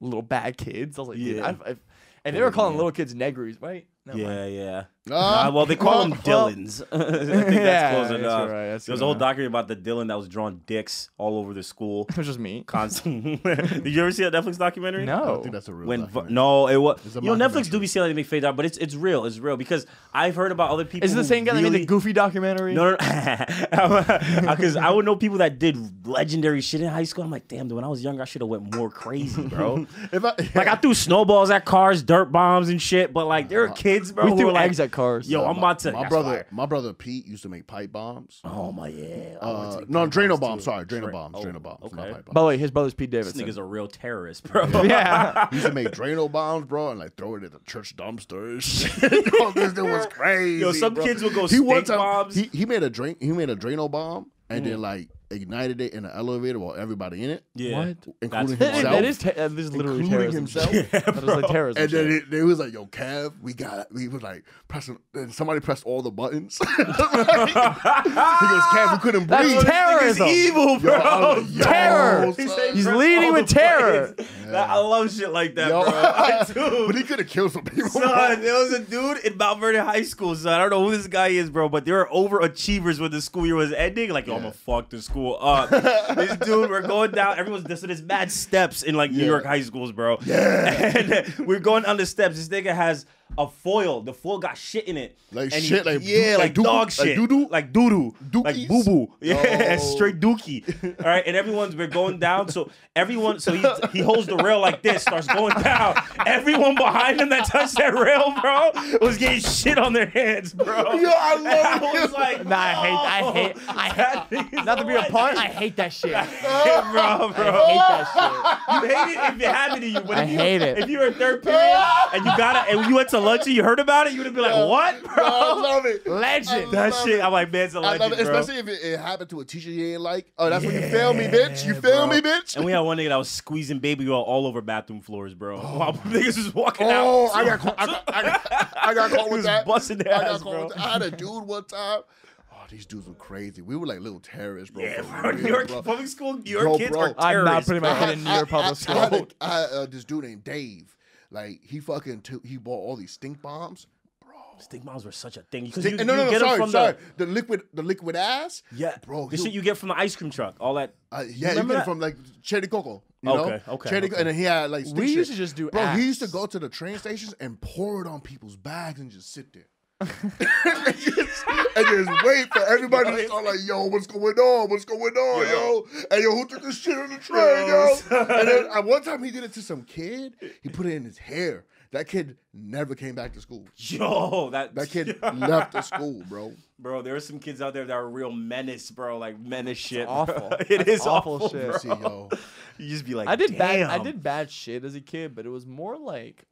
little bad kids. I was like, yeah. Yeah. I've, I've, and they were calling Yeah. little kids negries, right? Never mind. yeah, yeah. Ah, Uh, well, they call them well- Dylans. I think that's Yeah, close I enough. right, that's there was good a whole documentary about the Dylan that was drawing dicks all over the school. It was just me. Constant. Did you ever see that Netflix documentary? I No. don't think that's a real. When documentary. no, it was It's a you know Netflix mockumentary. do be saying like they make fake out, but it's it's real, it's real because I've heard about other people. Is it the same guy that made the Goofy documentary? No, no, because I would know people that did legendary shit in high school. I'm like, damn, dude, when I was younger, I should have went more crazy, bro. If I, like I threw snowballs at cars, dirt bombs and shit, but like there are kids, bro. we who threw were like, eggs at cars. Yo, I'm about to. my brother, fire. my brother Pete used to make pipe bombs. Oh my yeah. I wanted to Uh, make no, pipe Drano bombs, bombs. too. Sorry, Drano Dra- bombs. oh, Drano bombs. Not Okay. pipe bombs. By the way, his brother's Pete This Davidson. nigga's a real terrorist, bro. yeah. He used to make Drano bombs, bro, and like throw it in the church dumpsters. Yo, this dude was crazy. Yo, some bro. kids would go He one stink time bombs. he, he made a drink. He made a Drano bomb and then like ignited it in the elevator while everybody in it, yeah. What? including That's himself. That is, te- that is literally including terrorism. himself. That is like terrorism. And then shit. it, they was like, "Yo, Kev, we got it." We was like pressing, and somebody pressed all the buttons. he goes, "Kev, we couldn't That's breathe." terrorism. evil, Yo, bro. I was like, yo, Terror. son. He's leading with terror. I love shit like that, Yo, bro. I do. but he could have killed some people. Son, there was a dude in Mount Vernon High School. Son, I don't know who this guy is, bro, but there were overachievers when the school year was ending. Like, yo, I'm gonna fuck the school up. this dude, we're going down. Everyone's this. So there's mad steps in like New Yeah. York high schools, bro. Yeah. And we're going down the steps. This nigga has a foil. The foil got shit in it. Like And shit, like yeah, like, like doo- dog like shit, doo-doo? like doo doo, like boo boo. Yeah, Oh. straight dookie. All right, and everyone's been going down. So everyone, so he he holds the rail like this, starts going down. Everyone behind him that touched that rail, bro, was getting shit on their hands, bro. Yo, I love And I it. was like, Nah, I hate, I hate, I hate. Not to be a like- pun, I hate that shit. I bro, bro. hate that shit. You hate it if it happened to you, but I if you, hate it. If you were in third period and you got it, and you went to lunch you heard about it, you would have been like, "What, bro?" I love it. shit. Legend. that love shit. it. I'm like, man's a I love legend, it, bro. especially if it, it happened to a teacher you ain't like. Oh, that's when you fail me, bitch. You fail me, bitch. And we had one nigga that was squeezing baby oil all over bathroom floors, bro. While niggas was walking Oh, out. I got, caught, I got, I got, I got caught He with was that. busting their I got ass, caught bro. with that. I had a dude one time. Oh, these dudes were crazy. We were like little terrorists, bro. Yeah, for bro. real, New York bro. public school, New York Bro, kids bro. are I'm I'm not terrorists. putting my bro. head in New York public I had, school. a, I had uh, this dude named Dave. Like he fucking took, he bought all these stink bombs. Bro. Stink bombs were such a thing because Stink- you, no, you no, no, get 'em sorry, from sorry. the The, liquid, the liquid ass. yeah, bro. The shit you get from the ice cream truck, all that. Uh, yeah, you remember get that? it from like Cherry Coco. You Okay, know? okay, Cherry, okay. And then he had like stick We shit. used to just do Bro, he used to go to the train stations and pour it on people's bags and just sit there. And, just, and just wait for everybody to start like, yo, what's going on? What's going on, yo? And yo, who took this shit on the train, yo? and then at one time he did it to some kid. He put it in his hair. That kid never came back to school. Yo, that That kid left the school, bro. Bro, there are some kids out there that are real menace, bro. Like menace shit. bro. awful. it That's is awful awful, shit. bro. See, yo. You just be like, I did bad. I did bad shit as a kid, but it was more like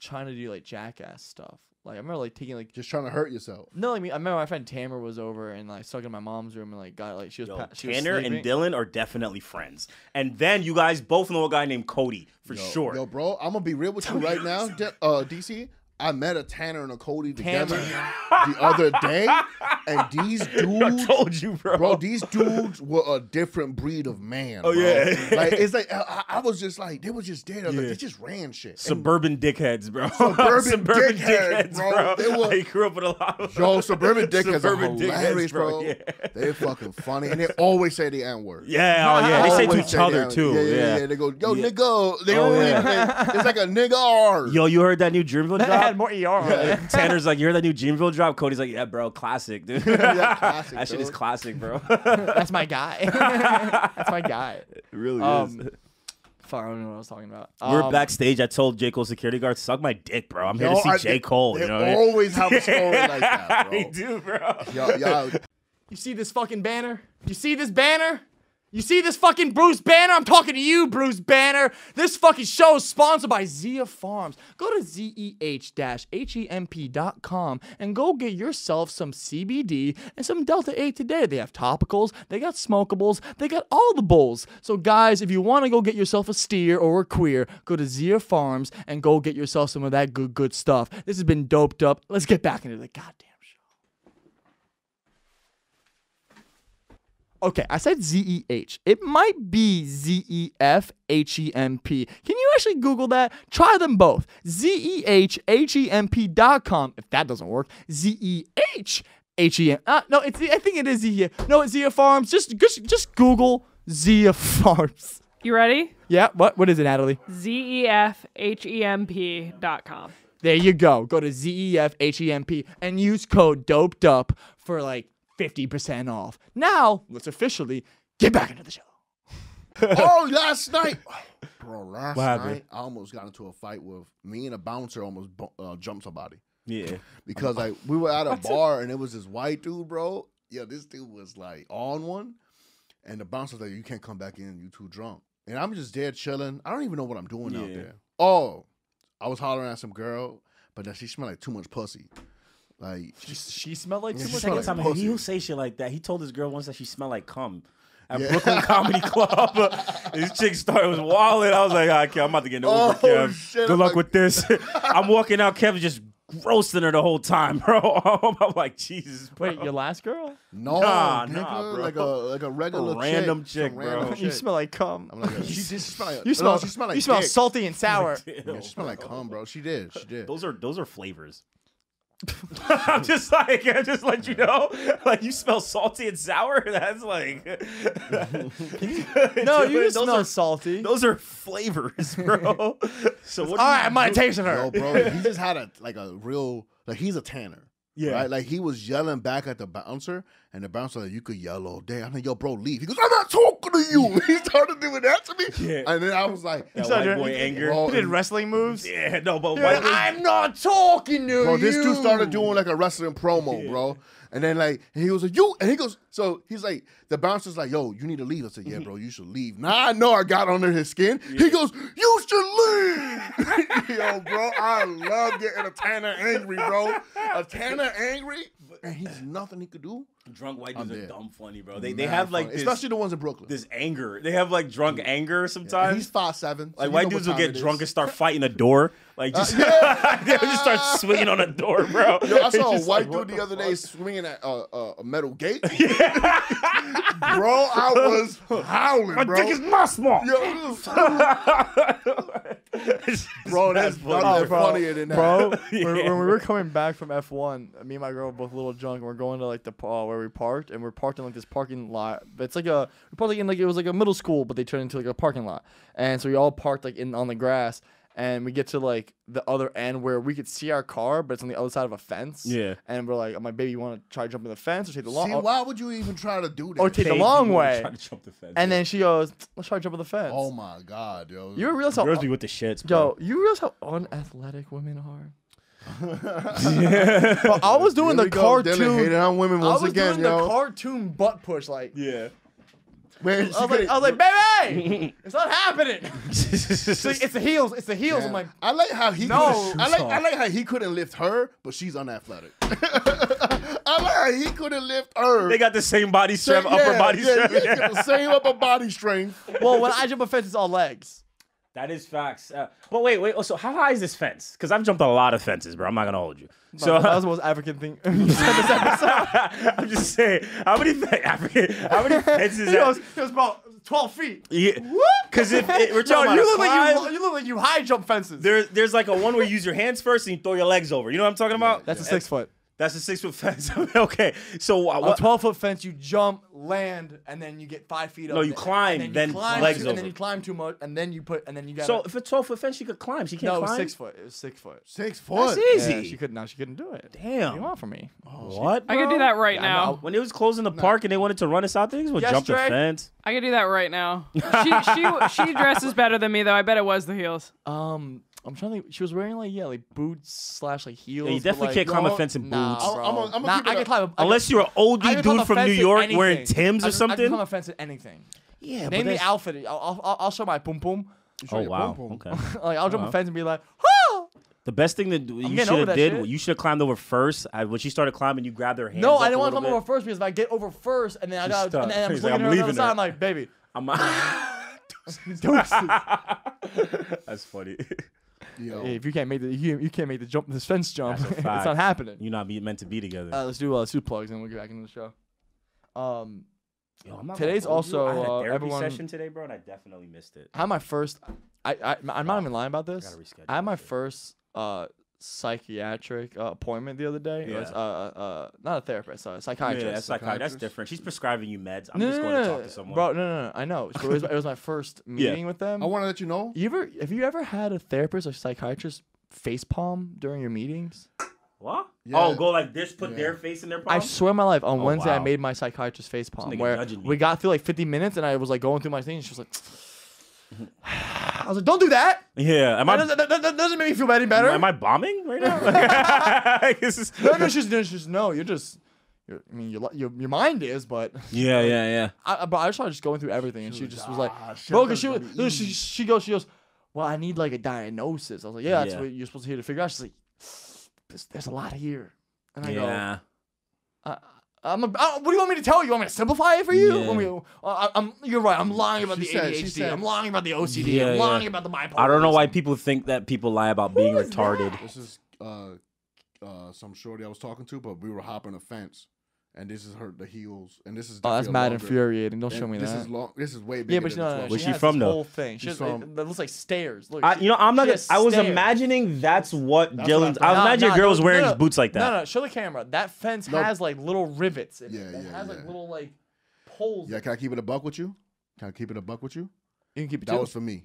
trying to do like jackass stuff. Like I remember like taking like Just trying to hurt yourself. no, I mean I remember my friend Tamer was over and like stuck in my mom's room and like got like she was Yo, pa- she was Tanner and sleeping. Dylan are definitely friends. And then you guys both know a guy named Cody for Yo, sure. Yo, bro, I'm gonna be real with you right now, D- uh, DC. I met a Tanner and a Cody together the other day, and these I dudes, told you, bro. bro, these dudes were a different breed of man. Oh, bro. yeah. like it's like I, I- I was just like they were just dead. I was like, they just ran shit. And, Suburban dickheads, bro. Suburban dickheads, bro. They were- I grew up with a lot of Yo, suburban dickheads Suburban are dickheads, hilarious, bro, bro. yeah. They're fucking funny, and they always say the N word. Yeah, oh yeah. They say to each the other too. Yeah, Yeah, yeah, yeah. They go, yo, Yeah. nigga. They Oh, don't yeah. It's like a nigga. Yo, you heard that new Dreamville? Had more ER on. Tanner's like, you heard that new Dreamville drop? Cody's like, yeah, bro, classic, dude. Yeah, classic, that shit is classic, bro. That's my guy. That's my guy. it really Um, Fuck, I don't know what I was talking about. We're Um, backstage. I told J. Cole security guard, suck my dick, bro. I'm here Yo, to see I- J. Cole. They You know what I mean? always have a story like that, bro. They do, bro. Yo, yo, You see this fucking banner? You see this banner? You see this fucking Bruce Banner? I'm talking to you, Bruce Banner. This fucking show is sponsored by Zia Farms. Go to zeh-hemp.com and go get yourself some CBD and some Delta 8 today. They have topicals, they got smokables, they got all the bowls. So guys, if you want to go get yourself a steer or a queer, go to Zia Farms and go get yourself some of that good good stuff. This has been doped up. Let's get back into the goddamn show. Okay, I said Z E H. It might be Z E F H E M P. Can you actually Google that? Try them both. Z E H H E M P dot com. If that doesn't work, Z E H H E M. Uh, no, it's I think it is Zia. No, it's Zia Farms. Just just just Google Zia Farms. You ready? Yeah. What what is it, Natalie? Z E F H E M P dot com. There you go. Go to Z E F H E M P and use code doped up for like 50% off. Now, let's officially get back into the show. oh, last night, bro, last What happened? night I almost got into a fight with me and a bouncer. Almost bu- uh, jumped somebody Yeah. because like we were at a bar and it was this white dude, bro. Yeah, this dude was like on one, and the bouncer was like, "You can't come back in. You too drunk." And I'm just there chilling. I don't even know what I'm doing out Yeah. there. Oh, I was hollering at some girl, but then she smelled like too much pussy. Like She, she smelled like Yeah, too much. Second like time, pussy. he'll say shit like that. He told this girl once that she smelled like cum. At Yeah. Brooklyn Comedy Club, this chick started was wilding. I was like, "Okay, I'm about to get into Oh, Kev. shit. Good I'm luck like- with this." I'm walking out, Kev's just roasting her the whole time, bro. I'm like, Jesus, bro. Wait, your last girl? no, Nah, nigga, nah, bro. like a like a regular random chick, chick, some bro. random You smell like cum. I'm like, she did. She smell like You no, smell. she smell like you smell dick. salty and sour. Yeah, she smell like cum, bro. She did. She did. Those are those are flavors. I'm just like, I just let you know, like you smell salty and sour. That's like, No, you Those just smell are- salty. Those are flavors, bro. so what? All do you right, I might do? have tasted her. Yo, bro, he just had a like a real like he's a tanner. Yeah. Right? Like he was yelling back at the bouncer, and the bouncer like, you could yell all day. I'm like, yo, bro, leave. He goes, I'm not talking to you. he started doing that to me. Yeah. And then I was like, That started white doing- boy anger. Bro, He did wrestling moves. Yeah, no, but You're white I'm not talking to bro, you. this dude started doing like a wrestling promo, bro. And then like and he was like, you and he goes, so he's like, the bouncer's like, yo, you need to leave. I said, yeah, mm-hmm. bro, you should leave. Now I know I got under his skin. He goes, you should leave. yo, bro, I love getting a Tanner angry, bro. A Tanner angry, and he's nothing he could do. drunk white I'm dudes are dead. dumb funny, bro. They they Mad have like funny. this, especially the ones in Brooklyn. this anger. They have like drunk anger And sometimes. he's five seven. like white dudes will get drunk and start fighting a door. Like just they would just start swinging on a door, bro. Yo, I It's saw a white like, dude the other day swinging at uh, uh, a metal gate. Yeah. bro, I was howling, My bro. dick is not small. Yo, bro, that's funny. nothing bro. funnier than that. Bro, when, Yeah. when we were coming back from F1, me and my girl were both a little drunk, and we're going to like the uh, where we parked, and we're parked in like this parking lot. But it's like a we parked like in like it was like a middle school, but they turned into like a parking lot, and so we all parked like in on the grass, and we get to like the other end where we could see our car, but it's on the other side of a fence. Yeah. and we're like, I'm like, baby, you want to try jumping the fence or take the long? See, why would you even try to do that? or take the long way? try to jump the fence. And then she goes, let's try jumping the fence. oh my god, yo. you realize how girls be with the shits, bro. Yo, you realize how unathletic women are? Bro, I was doing Here the we go, Dylan cartoon. hating on women I was again, doing yo. the cartoon butt push. Like, Yeah. Man, I was like, I was like, baby, it's not happening. It's, like, it's the heels. It's the heels. I'm like, I like how he. No. I like. I like how he couldn't lift her, but she's unathletic. I like how he couldn't lift her. they got the same body strength, Yeah, upper body yeah, strength. yeah, Yeah. same upper body strength. well, when I jump a fence, it's all legs. That is facts. Uh, but wait, wait. Also, how high is this fence? Because I've jumped a lot of fences, bro. I'm not gonna hold you. So that was the most African thing. this episode. I'm just saying, how many African, how many fences? He goes, he goes about 12 feet. Because if it, we're Yo, talking you look like you, you look like you high jump fences. there, there's like a one where you use your hands first and you throw your legs over. You know what I'm talking about? That's a six foot. That's a six foot fence. okay, so uh, On a what? 12 foot fence, you jump, land, and then you get five feet up. No, you and climb, and then you climb legs too, and then you climb too much, and then you put, and then you got. So if a 12 foot fence, she could climb. She can't no, it was climb. six foot. It was six foot. Six foot. That's easy. Yeah, she couldn't. No, she couldn't do it. Damn. What do you want from me? What? I could do that right now. When it was closing the park and they wanted to run us out, they just would Yes, jump the Drake? fence. I could do that right now. She she she dresses better than me though. I bet it was the heels. Um, I'm trying to. think. She was wearing like yeah, like boots slash like heels. you but, definitely like, can't climb a fence in nah, boots. bro. I'm- I'm- I'm gonna Nah, keep it I can a- climb. a- I can- Unless you're an old I can climb dude a from New fence in York wearing anything. Tim's I or can- I can something. climb a fence in anything. Yeah, Name but the that's- outfit. I'll, I'll, I'll show my pum pum. Oh your wow. pom-pom. Okay. Like I'll jump Wow. a fence and be like, "Whoa!" The best thing that you getting should over have that did, shit. you should have climbed over first. I, when she started climbing, you grabbed her hand. No, I didn't want to climb over first because if I get over first and then I got stuck. and then I'm He's looking like, at I'm her on the other leaving side, her. I'm like, baby, I'm. That's funny. Yo. if you can't make the you, you can't make the jump this fence jump, it's not happening. You're not be, meant to be together. Uh, let's do uh, let's do plugs and we'll get back into the show. Um, Yo, I'm not today's gonna hold you. also, I had a uh, everyone- session today, bro, and I definitely missed it. I had my first. I, I I'm not even lying about this. gotta I had my first uh psychiatric uh, appointment the other day. It was, uh, uh, uh, not a therapist, uh, a Yeah, psychiatrist. that's like that's different. She's prescribing you meds. I'm no, just no, going no, to talk to someone. Bro, no, no, no. I know. So it, was, it was my first meeting with them. I want to let you know. You ever have you ever had a therapist or psychiatrist face palm during your meetings? What? Yeah. Oh, go like this, put Yeah. their face in their palm. I swear my life on Oh, Wednesday I made my psychiatrist face palm where we got through like 50 minutes and I was like going through my thing and she was like I was like don't do that. yeah. Am That I? doesn't, that, that- that doesn't make me feel any better. Am I bombing right now? Like, this is- no, no, she's, no, she's no. You're just. You're, I mean, your, li- your your mind is, but yeah, yeah, yeah. I, I- but I started just going through everything, and she just was like, "Ah, shit, bro, because she, was- gonna be no, she she goes she goes, well, I need like a diagnosis. I was like, yeah, that's Yeah. what you're supposed to hear to figure out. She's like, there's, there's a lot here, and I go, Yeah. I, I'm a, I, what do you want me to tell you? You want me to simplify it for you? Yeah. Want me to- I, I'm, you're right. I'm lying about She the said- ADHD. said- I'm lying about the OCD. Yeah, I'm yeah. lying about the bipolar. I don't know why people think that people lie about being retarded. that? This is uh, uh, some shorty I was talking to, but we were hopping a fence, and this is her the heels, and this is. Oh, that's mad longer- infuriating. Don't and show me this is long. This is way bigger. yeah, but than no, the no, no, 12. She she has from, though? Whole thing. She She's has, from- it, that looks like stairs. Look, I, you know, I'm not. Gonna, I was stairs. imagining that's what That's Dylan's. what I I was Nah, imagining nah, a girl's no, wearing no, boots like that. No, no, show the camera. That fence No. has like little rivets. In Yeah, it. It yeah, has like yeah. little like poles. Yeah, can I keep it a buck with you? Can I keep it a buck with you? You can keep it That too. was for me.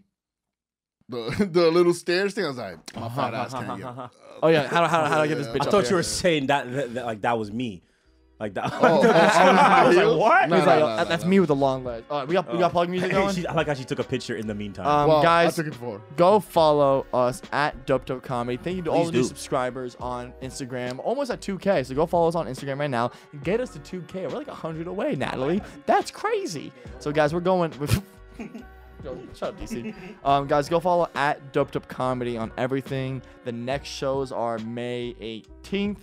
The the little stairs thing. I was like, my uh-huh, fat ass uh-huh, can't uh-huh, get. oh yeah, how, how, how do I get this bitch I thought you were saying that, that, that- like that was me, like that. Oh, oh, I was like, what? No, He's no, like, no, "Uh, no, that's no. me with the long legs. All right, we got we got plug music going. She- I like how she took a picture in the meantime. Um, Well, guys, I took it before. go follow us at Doped Up Comedy. Thank you to all Please the new do. subscribers on Instagram. Almost at 2K. So go follow us on Instagram right now and get us to 2K. We're like 100 away, Natalie. That's crazy. So guys, we're going. Yo, shut up, DC. Um, guys, go follow at Doped Up Comedy on everything. The next shows are May 18th,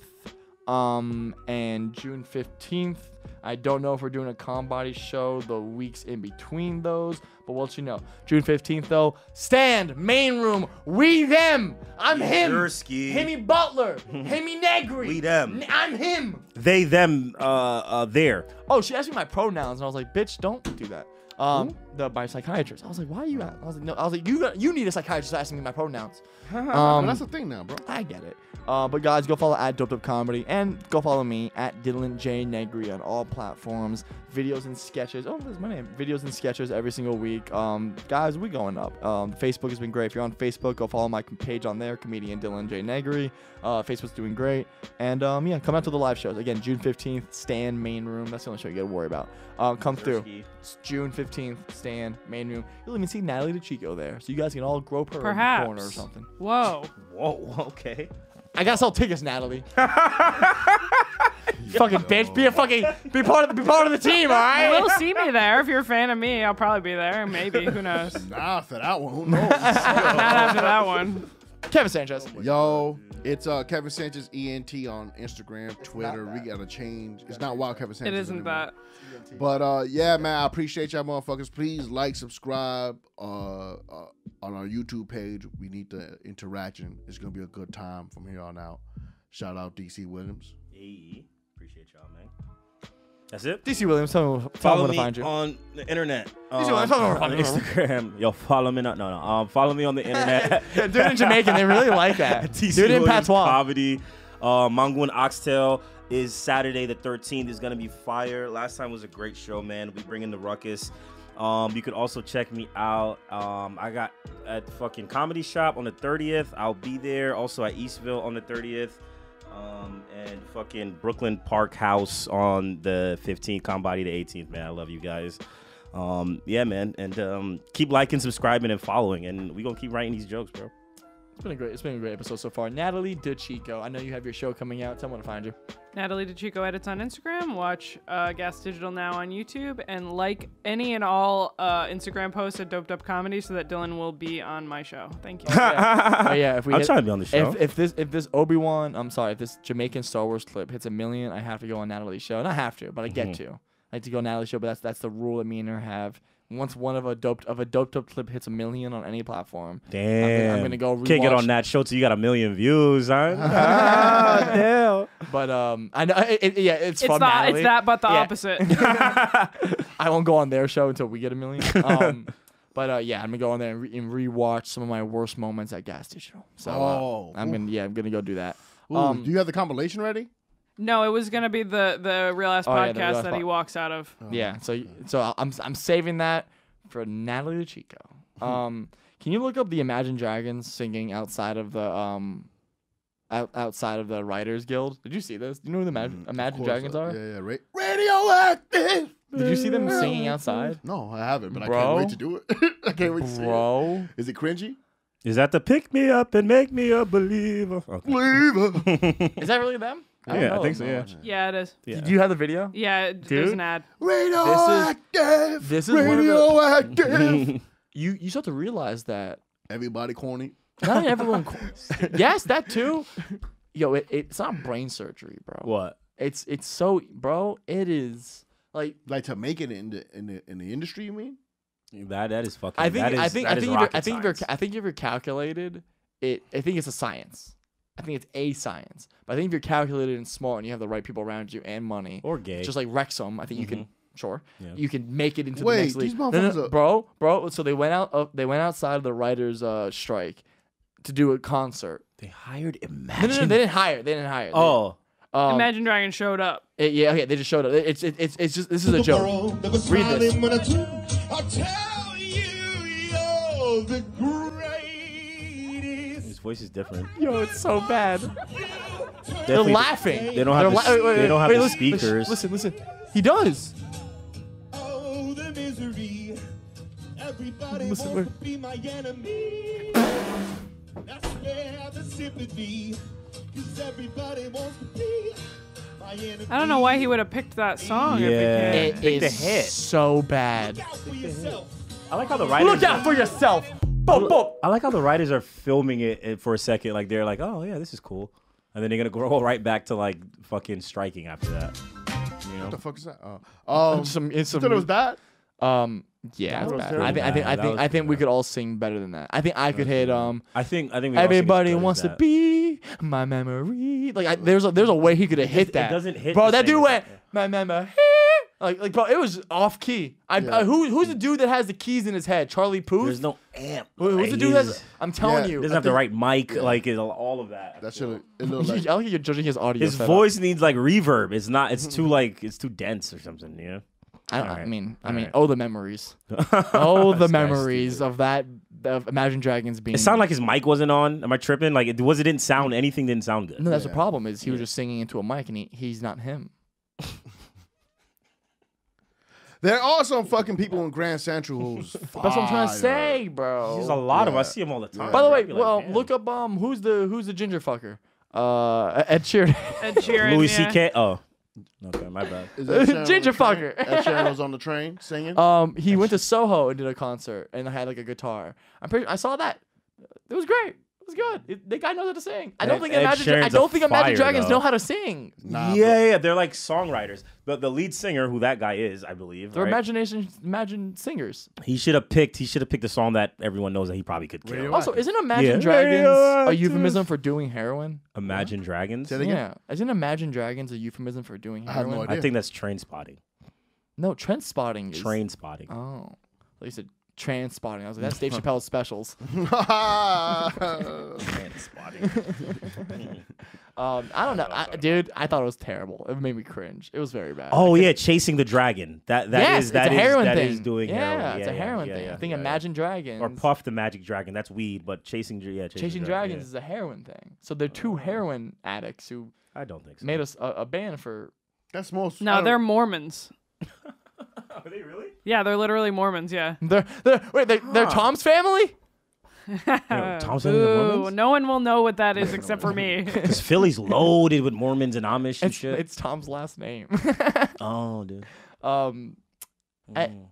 um, and June 15th. I don't know if we're doing a calm body show the weeks in between those, but we'll let you know. June 15th, though, stand, main room, we them. I'm him. Yerski. Himmy Butler. Himmy Negri. We them. I'm him. They, them, uh, uh, there. Oh, she asked me my pronouns, and I was like, "Bitch, don't do that." Um, the my psychiatrist. I was like, "Why are you?" At? I was like, "No." I was like, "You got, you need a psychiatrist asking me my pronouns." Well, Um, that's the thing now, bro. I get it. Uh, but guys, go follow at Doped Up Comedy and go follow me at Dylan J Negri on all platforms. Videos and sketches. Oh, that's my name. Videos and sketches every single week. Um, guys, we going up. Um, Facebook has been great. If you're on Facebook, go follow my page on there, comedian Dylan J Negri. Uh, Facebook's doing great. And um, yeah, come out to the live shows again. June 15th, Stand Main Room. That's the only show you got to worry about. Um, come through. It's June 15th, Stand Main Room. You'll even see Natalie DeChico there, so you guys can all grope her in the corner or something. Whoa. Whoa, okay. I gotta sell tickets, Natalie. fucking bitch, be a fucking be part of the be part of the team, all You'll see me there. If you're a fan of me, I'll probably be there. Maybe. Who knows? Not Nah, for that one, who knows? Not after that one. Kevin Sanchez. Yo, it's uh Kevin Sanchez ENT on Instagram, Twitter. We gotta change. It's not Wild Kevin Sanchez. isn't anymore. that. But uh, yeah, man, I appreciate y'all motherfuckers. Please like, subscribe uh, uh, on our YouTube page. We need the interaction. It's gonna be a good time from here on out. Shout out DC Williams. Hey, appreciate y'all, man. That's it. DC Williams, tell me, tell Follow where to me find you. on the internet. Williams, Um, tell me where to on find you. Instagram. Yo, follow me. No, no, no. Um, follow me on the internet. Yeah, do it in Jamaican. They really like that. DC Do it in Williams patois. Comedy. Uh, Mango and Oxtail is Saturday the 13th. Is gonna be fire. Last time was a great show, man. We bring in the ruckus. Um, you could also check me out. Um, I got at fucking comedy shop on the 30th. I'll be there. Also at Eastville on the 30th. Um, and fucking Brooklyn Park House on the 15th, Combody the 18th, man. I love you guys. Um, yeah, man. And um, keep liking, subscribing, and following. And we gonna keep writing these jokes, bro. It's been a great. It's been a great episode so far. Natalie DeChico. I know you have your show coming out. Tell me where to find you. Natalie DeChico edits on Instagram. Watch uh, Gas Digital now on YouTube, and like any and all uh, Instagram posts at Doped Up Comedy, so that Dylan will be on my show. Thank you. Oh yeah, if we I'm hit, trying to be on the show. if, if this if this Obi Wan, I'm sorry, if this Jamaican Star Wars clip hits a million, I have to go on Natalie's show. Not have to, but I get Mm-hmm. to. I like to go on Natalie's show, but that's that's the rule that me and her have. Once one of a doped of a doped up clip hits a million on any platform, Damn. I'm gonna go Can't get on that show till you got a million views, huh? ah, damn. but um, I know it, it- yeah, it's, it's from that. It's that, but the Yeah. opposite. I won't go on their show until we get a million. Um, but uh, yeah, I'm gonna go on there and, re- and rewatch some of my worst moments at Gas Digital. So uh, Oh, I'm oof. gonna yeah, I'm gonna go do that. Ooh, Um, do you have the compilation ready? No, it was gonna be the the real ass Oh, yeah, the Real podcast Ass that Pod- he walks out of. Yeah, so so I'm I'm saving that for Natalie Chico. Um, can you look up the Imagine Dragons singing outside of the um, out, outside of the Writers Guild? Did you see this? Do you know who the Imagine, Of Imagine course, Dragons uh, are? Yeah, yeah. Ra- radioactive. Did you see them singing outside? No, I haven't, but I can't wait to do it. I can't wait to see it. Bro, Is it cringy? Is that the pick me up and make me a believer? Okay. Leave. is that really them? Don't Yeah, I think so, yeah. Yeah, it is. Yeah. Do you have the video? Yeah, it- there's Dude. an ad. Radioactive. this is one of the- radioactive. You you start to realize that Everybody corny. not everyone. Corny. Yes, that too. Yo, it, it's not brain surgery, bro. what? It's it's so, bro. It is like Like to make it in the in the in the industry, you mean? That that is fucking. I think that is, I think I is think if you're, rocket I think if you're science. I think if you're calculated, it I think it's a science. I think it's a science. But I think if you're calculated and smart and you have the right people around you and money, Or gay. just like Wrexham, I think you can. Sure, Yeah. you can make it into Wait, the next these league, No, no, motherfuckers no, bro, bro. So they went out. Uh, they went outside of the writers' uh, strike to do a concert. They hired Imagine. No, no, Imagine. no, they didn't hire. They didn't hire. They- oh, um, Imagine Dragon showed up. it- yeah, okay. They just showed up. It's it, it's it's just this is a joke. Read this. Voice is different. Yo, it's so bad. They're Definitely- laughing. They don't have They're the, la- wait, wait, they don't have wait, the listen, speakers. Listen, listen. He does. Oh, the misery. Everybody Listen, wants wait. to be my enemy. That's where the sympathy. Cause everybody wants to be my enemy. I don't know why he would have picked that song. Yeah. If he It Pick the is hit. so bad. Look out for yourself. I like how the writers. Look out for yourself. Boom, boom. I like how the writers are filming it uh, for a second. Like they're like, oh yeah, this is cool, and then they're gonna go right back to like fucking striking after that. You know? What the fuck is that? Oh, um, Some, it's you some. thought it was bad. Um, yeah, That it's was bad. I think, I think. I think, I think we could all sing better than that. I think I could hit. Um, I think I think we all sing as everybody good wants to be my memory. Like, I, there's a there's a way he could have hit it that. doesn't hit bro. the That same dude went that, my memory. Like, like, bro, it was off key. I, I who who's the dude that has the keys in his head? Charlie Puth. There's no amp. Who- who's the dude that? I'm telling Yeah, you. doesn't I have the right mic, like it, all of that. That should it looked I like. don't think you're judging his audio. His setup. voice needs like reverb. It's not. It's too like. It's too dense or something. You know. I, don't, I mean, I Alright. mean, oh the memories, oh the This guy's memories of that of Imagine Dragons being. It sounded like his mic wasn't on. Am I tripping? Like it was. It didn't sound. Anything didn't sound good. no, that's the problem. Is he was just singing into a mic and he, he's not him. There are some fucking people in Grand Central who's. That's what I'm trying to say, bro. There's a lot of. I see him all the time. By the way, I'd be like, well, damn. look up um who's the who's the ginger fucker? Uh, Ed Sheeran. Ed Sheeran. Louis yeah. C.K. Oh, okay, my bad. Is that Sheeran on Ginger the train? fucker. Ed Sheeran was on the train singing. um, he went to Soho and did a concert and had like a guitar. I'm pretty. I saw that. It was great. It was good. It, the guy knows how to sing. I don't Ed- think Ed Imagine. Dra- I Sheeran's don't think Imagine fire, Dragons though. know how to sing. Nah, yeah, yeah, they're like songwriters. But the lead singer, who that guy is, I believe, They're right? imagination, imagine singers. he should have picked. He should have picked a song that everyone knows that he probably could kill. Radio- Also, isn't Imagine Yeah. Dragons a Radioactive. euphemism for doing heroin? Imagine Dragons. Say it again? Yeah, isn't Imagine Dragons a euphemism for doing I have heroin? no I think that's train spotting. No, trend spotting is. Train spotting. Oh, like you said, trans spotting. I was like, that's Dave Chappelle's specials. Train spotting. Um, I don't know, I, dude. I thought it was terrible. It made me cringe. It was very bad. oh yeah, chasing the dragon. That that is yes, that it's a is- heroin that thing. is doing yeah, heroin. it's a yeah, heroin yeah, thing. yeah, I think yeah, yeah. Imagine Dragons Or Puff the Magic Dragon. That's weed, but chasing Dra- yeah, chasing, Chasing Dragon, Dragons is a heroin thing. So they're two heroin addicts who yeah. I don't think so. made us a, a band for. That's most. No, they're Mormons. Are they really? Yeah, they're literally Mormons. Yeah. They're, they're wait, they, they're Tom's family. No, Tom's family are Ooh, Mormons? no one will know what that is except for me. Because Philly's loaded with Mormons and Amish and It's, shit. it's Tom's last name. oh, dude. um, I- Mm.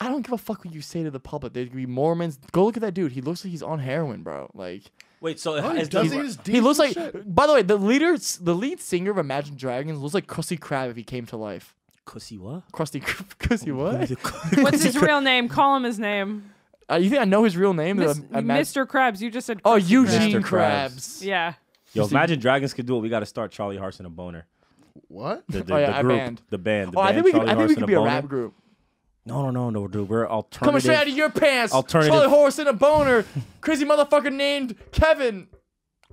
I don't give a fuck what you say to the public. There could be Mormons. Go look at that dude. He looks like he's on heroin, bro. Like Wait, so Oh, he is does the- he just he looks like. decent By the way, the leader, the lead singer of Imagine Dragons looks like Krusty Krab if he came to life. Pussy what? Krusty, Krusty, what? What's his real name? Call him his name. Uh, you think I know his real name? The Mis- Imag- Mr. Krabs. You just said. Oh, Krusty Krab. Eugene Mr. Krabs. Krabs. Yeah. Yo, Imagine Dragons could do it. We got to start Charlie Harson a boner. What? The, the, Oh, yeah, the group, band. the band. The Oh, I think we could. Charlie I think we Harson could be a boner. rap group. No, no, no, no, dude. We're alternative. Coming straight out of your pants. Alternative- Charlie Horse in a boner. Crazy motherfucker named Kevin.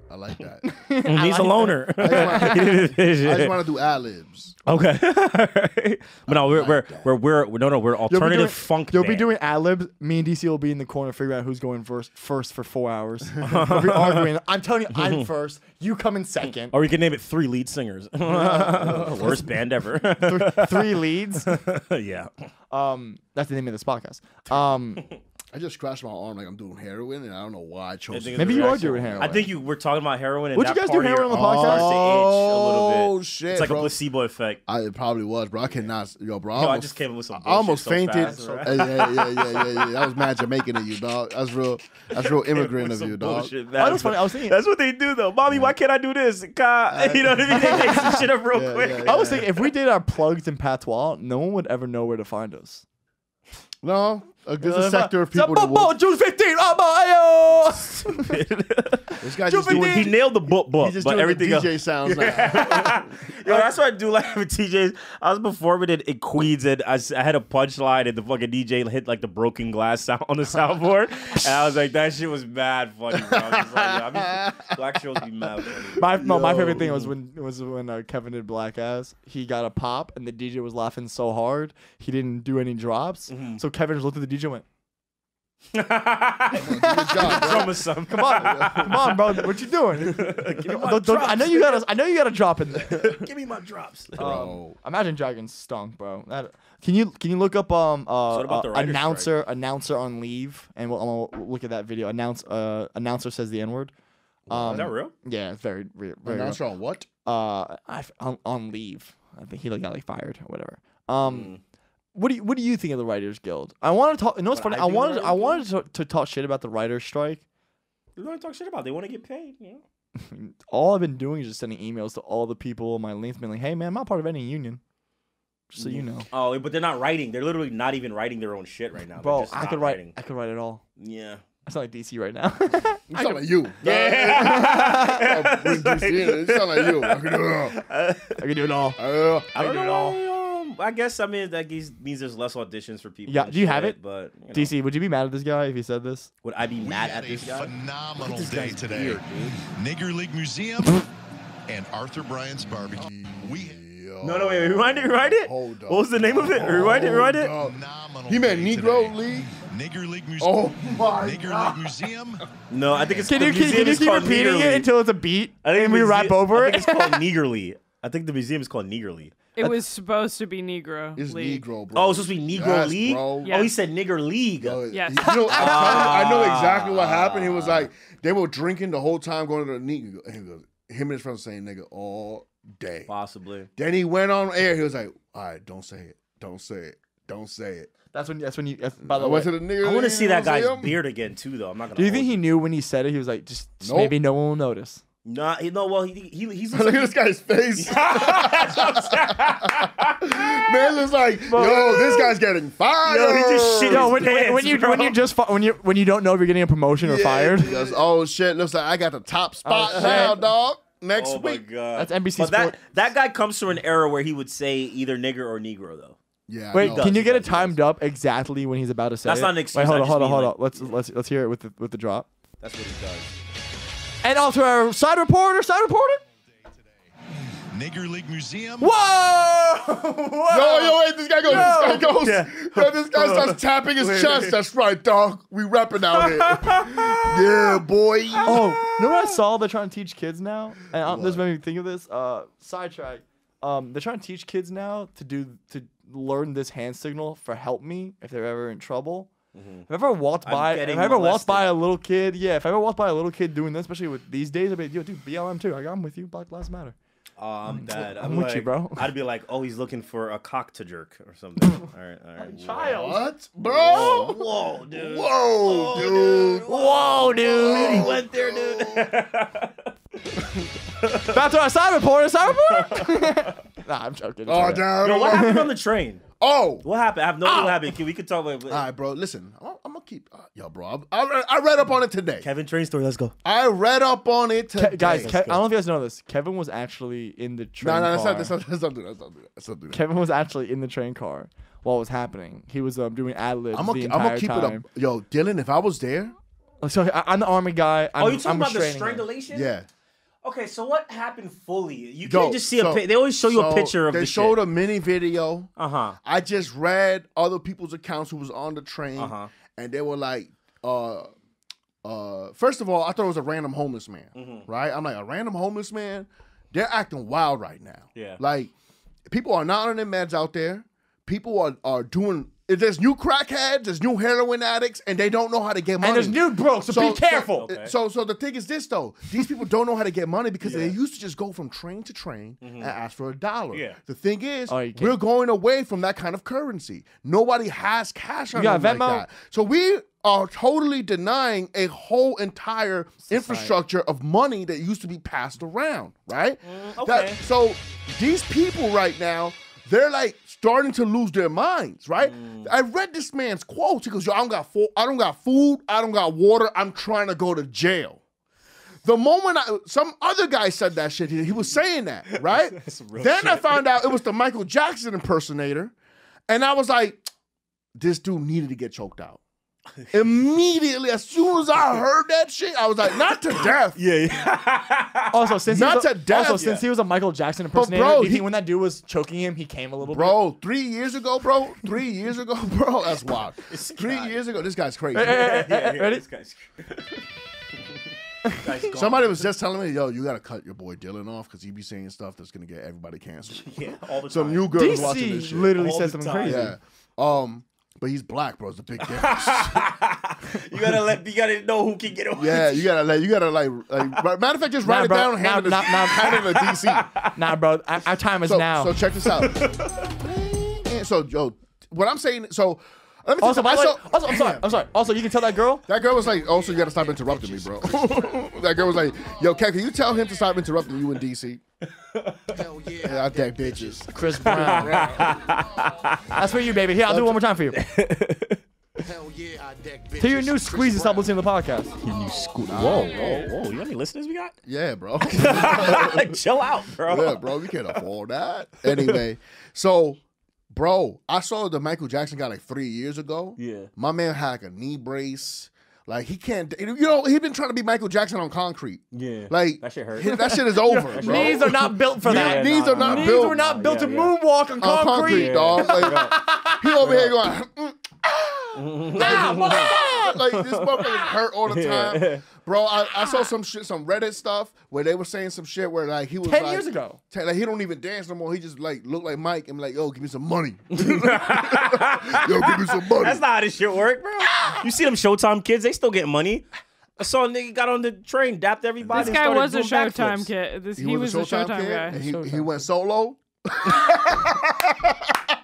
I like that. He's a loner. I just want to do ad libs. okay. but no, we're, we're, we're, we're, we're, no, no, we're You'll alternative doing- funk You'll be doing ad libs. Me and DC will be in the corner figuring out who's going first first for four hours. we'll be arguing. I'm telling you, I'm first. You come in second. Or we can name it three lead singers. Worst band ever. Three leads. yeah. Um, that's the name of this podcast. Um, I just scratched my arm like I'm doing heroin, and I don't know why I chose. think it. maybe you are doing heroin. I think you we're talking about heroin. And Would you guys do heroin on the arm podcast? starts to itch a little bit. Oh shit! It's like bro. a placebo effect. I, it probably was, bro. I cannot, yo, bro. I, Yo, I just came up with some I almost so fainted. fast, right? Yeah, yeah, yeah, yeah, yeah, yeah. That was mad Jamaican of you, dog. That's real. That's real immigrant of you, dog. bullshit, Oh, man. that's funny. I was thinking. That's what they do though. Mommy, why can't I do this? God, you know what I mean? They make some shit up real Yeah, quick. yeah, I was thinking if we did our plugs in patois, no one would ever know where to find us. No, a, there's a sector of people that Boom, boom, will. June 15. Oh, ayo. This guy just Juvie doing. He nailed the book book, He's just but doing everything the else. DJ sounds now. Yo, that's what I do like with TJ's. I was performing it in Queens and I had a punchline and the fucking DJ hit like the broken glass sound on the soundboard. and I was like, that shit was mad funny, bro. I was just like, yeah, I mean, black shows be mad funny. My no, my favorite thing was when was when uh, Kevin did Black Ass. He got a pop and the DJ was laughing so hard he didn't do any drops. Mm-hmm. So Kevin just looked at the DJ and went, Good job, bro. "Come on, come on, bro, what you doing? Don't- don't- I know you got a, I know you got a drop in there." Give me my drops. Bro. Imagine Dragons stunk, bro. That, can you can you look up um uh, what about the uh, writer's announcer announcer on leave and we'll, we'll look at that video. Announce uh announcer says the n word. Um, Is that real? Yeah, it's very re- very. real. Announcer on what? uh I, on, on leave. I think he like, got like fired or whatever. Um, Hmm. What do you what do you think of the Writers Guild? I want to talk. You know what's funny? I I think of the wanted I wanted to, to talk shit about the writers' strike. They want to talk shit about. it. They want to get paid. You know? All I've been doing is just sending emails to all the people on my links, being like, "Hey man, I'm not part of any union." Just so you mm. know, Oh, but they're not writing. They're literally not even writing their own shit right now. Bro, just I not could write. writing. I could write it all. Yeah. I sound like DC right now. You sound like you. Yeah. When you see it, it sound like you. I can do it all. I can do it all. I don't do it know. I guess I mean that means there's less auditions for people. Yeah, do you have it? But you know, DC, would you be mad at this guy if he said this? would I be We mad had at this guy? phenomenal this day today. beard, Nigger League Museum and Arthur Bryant's Barbecue. We No, no, wait. Rewind it. Rewind it. Hold up. What was the name of it? Rewind it. Rewind it. Hold up. phenomenal. He meant day Negro today. League. Nigger League Museum. Oh my Nigger God. League Museum. No, I think it's Can the you can, museum can you is keep called repeating Negerly. it until it's a beat I think and we rap muse- over I it? think it's called Negerly. I think the museum is called Negerly. It was supposed to be Negro. It's League. Negro, bro. Oh, it's supposed to be Negro Yes, League. bro. Yeah. Oh, he said Nigger League. Yo, Yes. You know, I'm telling you, I know exactly what happened. He was like, ah. they were drinking the whole time going to the Negro. And he goes, him and his friends saying nigga all day. Possibly. Then he went on air. He was like, all right, don't say it. Don't say it. Don't say it. That's when. That's when you. That's, by I the way, went to the nigga. I want to see that guy's museum. beard again too, though. I'm not gonna. do you hold think he knew when he said it? He was like, just, just Nope. maybe no one will notice. Nah, he, no. Well, he he he's. Look at this guy's face. Man looks like, yo, this guy's getting fired. Yo, he just shit Yo, when, when, when you bro. when you just fi- when you when you don't know if you're getting a promotion or fired. he goes, oh shit, looks like I got the top oh, spot Oh, now, dog. Next Oh my week. god, That's NBC But that that guy comes from an era where he would say either nigger or negro, though. Yeah. Wait, know. can you get it does, he timed up exactly when he's about to say That's it? not an excuse, Wait, hold on, hold on, hold on. like- Let's let's let's hear it with the with the drop. That's what he does. And also our side reporter, side reporter. Nigger League Museum. Whoa! Yo, yo, wait, this guy goes, this guy goes, Yeah. yo, this guy starts tapping his chest. That's right, dog. We repping out here. yeah, boy. Oh, you know what I saw? They're trying to teach kids now, and um, this made me think of this. Uh, sidetrack. Um, they're trying to teach kids now to do to learn this hand signal for help me if they're ever in trouble. If I ever walked Mm-hmm. I'm by, if I ever walked by a little kid, yeah, if I ever walked by a little kid doing this, especially with these days, I'd be like, yo, dude, BLM too. Like, I'm with you. Black Lives Matter. Oh, I'm dead. I'm I'm, with you, bro. I'd be like, oh, he's looking for a cock to jerk or something. all right, all right. Child. What, bro? Whoa, dude. Whoa, dude. Whoa, dude. He went there, dude. Back to our side reporter, side reporter. nah, I'm joking. Oh, alright. down. Yo, what happened on the train? Oh. What happened? I have no idea what happened. Can- We could talk about All right, bro. Listen, I'm, I'm gonna keep. Uh, yo, bro. I, I, read, I read up on it today. Kevin train story. Let's go. I read up on it today. Ke- guys, Ke- I don't know if you guys know this. Kevin was actually in the train no, no, that's car. not, that's not, that's not do that. That's not do that. That's not do that. Kevin was actually in the train car while it was happening. He was um, doing ad libs I'm the gonna, I'm entire gonna keep time. it up. Yo, Dylan, if I was there, So I, I'm the army guy. I'm, Oh, you talking I'm about the restraining him. strangulation? yeah. Okay, so what happened fully? You can't just see so- a. Pi- they always show you a so picture of They the showed shit. a mini video. Uh huh. I just read other people's accounts who was on the train, Uh-huh. and they were like, uh, uh, first of all, I thought it was a random homeless man, Mm-hmm. right? I'm like, a random homeless man? They're acting wild right now. Yeah. Like, people are not on their meds out there. People are, are doing, there's new crackheads, there's new heroin addicts, and they don't know how to get money. And there's new bro, so, be careful. Okay. So, so the thing is this though: these people don't know how to get money because they used to just go from train to train and mm-hmm. ask for a dollar. Yeah. The thing is, Oh, we're going away from that kind of currency. Nobody has cash on them like that. So we are totally denying a whole entire infrastructure of money that used to be passed around. Right. Mm, okay. so these people right now. They're like starting to lose their minds, right? Mm. I read this man's quote. He goes, "Yo, I don't got fo- I don't got food, I don't got water. I'm trying to go to jail." The moment I, some other guy said that shit, he, he was saying that, right? then I found out it was the Michael Jackson impersonator, and I was like, "This dude needed to get choked out." Immediately, as soon as I heard that shit, I was like, "Not to death." Yeah, yeah. Also, since Not he was a, to death. also since he was a Michael Jackson impersonator, bro, he- when that dude was choking him, he came a little bit? Bro, three years ago, bro, three years ago, bro, that's wild. Three years ago, this guy's crazy. Ready? This guy's- Somebody was just telling me, yo, you gotta cut your boy Dylan off because he be saying stuff that's gonna get everybody canceled. yeah, all the time. Some time. new girls watching this shit. literally All says something time. crazy. Yeah. Um, but he's black, bro. It's a big difference. you gotta let you gotta know who can get away. yeah, you gotta like you gotta like, like matter of fact, just write Nah, it down and hand it Nah, to nah, nah. hand it to DC. Nah, bro, our, our time is So, now. so check this out. And so, yo, what I'm saying, so let me also, I the way, saw, also, I'm sorry. I'm sorry. Also, you can tell that girl. That girl was like, also, you gotta stop interrupting me, bro. that girl was like, yo, Kev, can you tell him to stop interrupting you in DC? Hell yeah. Yeah, I deck bitches. Chris Brown. That's for you, baby. Here, I'll do it one more time for you. Hell yeah, I deck bitches. To your new squeeze and stop listening to the podcast. Whoa, whoa, whoa! You know how many listeners we got? Yeah, bro. Chill out, bro. yeah, bro, we can't afford that. Anyway, so, bro, I saw the Michael Jackson guy like three years ago. Yeah. My man had like a knee brace. Like he can't, you know, he been trying to be Michael Jackson on concrete. Yeah. Like That shit hurt. he- That shit is over, bro. Knees are not built for that. Knees nah, are not nah. Knees were not built Yeah, to yeah. moonwalk on on concrete, concrete. dog. Like, he over here going, mm, ah, ah, like this motherfucker hurt all the time, bro. I, I saw some shit, some Reddit stuff where they were saying some shit where like he was Ten like, years ago. Ten- like he don't even dance no more. He just like look like Mike and like, yo, give me some money. yo, give me some money. That's not how this shit work, bro. You see them Showtime kids? They still get money. I saw a nigga got on the train, dapped everybody. This guy was a Showtime kid. This, he, was, a Showtime, kid, guy. and he, he went solo.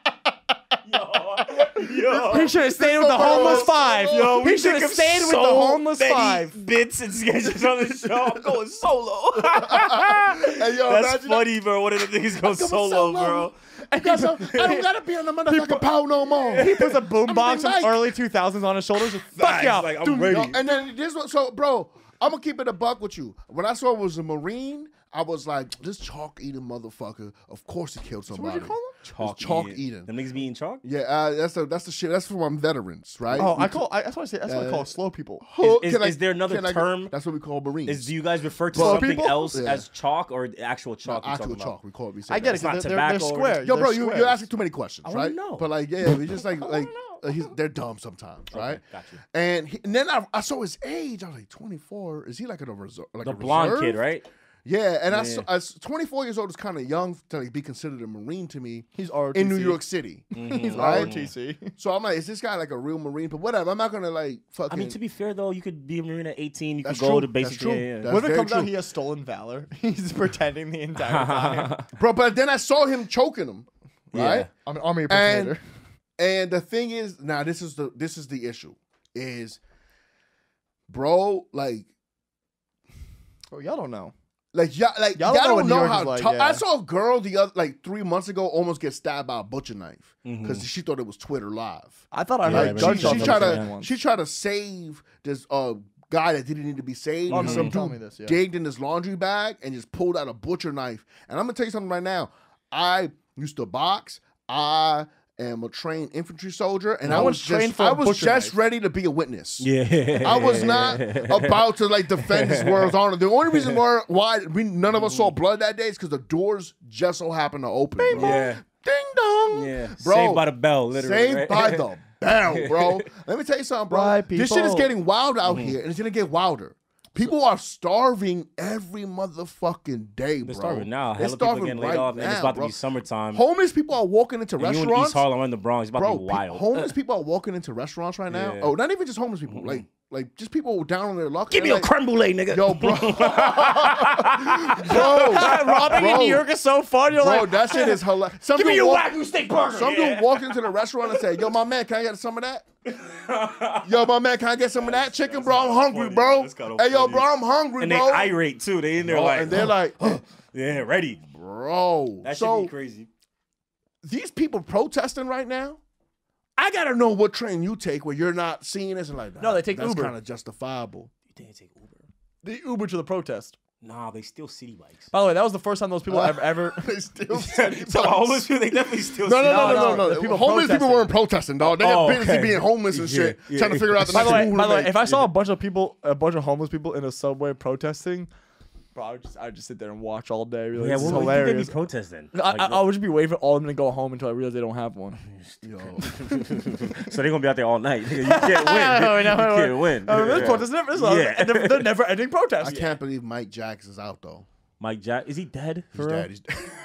Yo, He should have stayed with the homeless five. Yo, we he should have of stayed with the homeless many five. Bits and sketches on the show. I'm going solo. Hey, yo, That's imagine funny, bro. One of the niggas go solo, solo. bro. I, I don't gotta be on the motherfucking power no more. He puts a boombox Mike. in early 2000s on his shoulders. Fuck Facts, yeah. like, I'm ready. And then this one, so bro, I'm gonna keep it a buck with you. When I saw it was a Marine, I was like, this chalk eating motherfucker. Of course he killed somebody. What'd you call him? Chalk, chalk eating. eating. Them niggas be eating chalk? Yeah, uh, that's the that's the shit. That's for my veterans, right? Oh, We I call. I, that's what I say. That's what I Uh, call slow people. Oh, Is- I- is there another can I- term? that's what we call Marines. Is do you guys refer to Slow something people? else Yeah. as chalk or actual chalk? you're actual talking chalk. about? We call it. We say I get that. it. It's not 'cause They're, they're, they're square. Yo, bro, you, you're asking too many questions, wanna right? know. But like, yeah, we just like like uh, he's, they're dumb sometimes, right? got you. And he, and then I, I saw his age. I was like, 24. Is he like a reserve? Like The a blonde reserve? kid, right? Yeah, and I, Yeah. saw, I s- 24 years old is kind of young to like, be considered a Marine to me. He's ROTC. in New York City. Mm-hmm. He's Right? ROTC. So I'm like, is this guy like a real Marine? But whatever. I'm not gonna like fucking. I mean, to be fair though, you could be a marine at 18. You That's could go true. to That's basically. true. Yeah, yeah. That's What if it very comes out true. he has stolen valor? He's pretending the entire time. bro. But then I saw him choking him, right? Yeah. I'm an army And impersonator. and the thing is, now this is the this is the issue, is, bro, like Oh, y'all don't know. Like y'all like Y'all y'all, don't know what don't know York how is like, tough. yeah. I saw a girl the other like three months ago almost get stabbed by a butcher knife Mm-hmm. because she thought it was Twitter live. I thought I Yeah, heard man. She, gunshots. she tried to she tried to save this uh guy that didn't need to be saved. And no, some dude me this, yeah. digged in his laundry bag and just pulled out a butcher knife. And I'm gonna tell you something right now. I used to box. I am a trained infantry soldier, and No I was trained just I was just knife. ready to be a witness. Yeah. I was not about to like defend this world's honor. The only reason why, why we none of us saw blood that day is because the doors just so happened to open. bro. Yeah. Ding dong. Yeah. Bro. Saved by the bell, literally. Saved right? by the bell, bro. Let me tell you something, bro. This shit is getting wild out Mm-hmm. here, and it's gonna get wilder. People are starving every motherfucking day, bro. They're starving now. They're Hella people starving getting laid right off, and it's about bro. to be summertime. Homeless people are walking into and you in restaurants. East Harlem or in the Bronx, it's about bro, to be pe- wild. homeless people are walking into restaurants right now. Yeah. Oh, not even just homeless people, like like just people down on their luck. Give me They're a creme brulee, nigga. Yo, bro, bro, Robbing bro, in New York is so fun. You're bro, like, that shit is hilarious. Some Give me dude your walk- wagyu steak burger. Some yeah. dude walked into the restaurant and said, "Yo, my man, can I get some of that? yo, my man, can I get some of that chicken, bro? I'm hungry, bro. Hey, yo, bro, I'm hungry, and they bro. irate too. They in there Bro, like, and they're like, yeah, ready. bro. That should so be crazy. these people protesting right now. I gotta know what train you take where you're not seeing this and like. That. No, they take that's Uber. kind of justifiable. You think they take Uber? The Uber to the protest. Nah, they steal city bikes. By the way, that was the first time those people ever ever. they still city So bikes. homeless people, they definitely steal. No, no, no, No, no, no, no, no. the people homeless people weren't protesting, dog. They Oh, got busy okay. being homeless and Yeah, shit, yeah, trying to figure out the By next the way, move by the way, if I saw a bunch of people, a bunch of homeless people in a subway protesting, bro, I would just, I would just sit there and watch all day. Be like, Yeah, this is what would you think they'd be hilarious. protesting? I, Like, I, I would just be waiting for all of them to go home until I realize they don't have one. Yo, so they're gonna be out there all night. You can't win. No, you no, no, can't win. I mean, this Yeah. protest never, this Yeah. yeah. they're, they're never ending I protests. can't believe Mike Jackson's out though. Mike Jack, is he dead? He's For real? dead. He's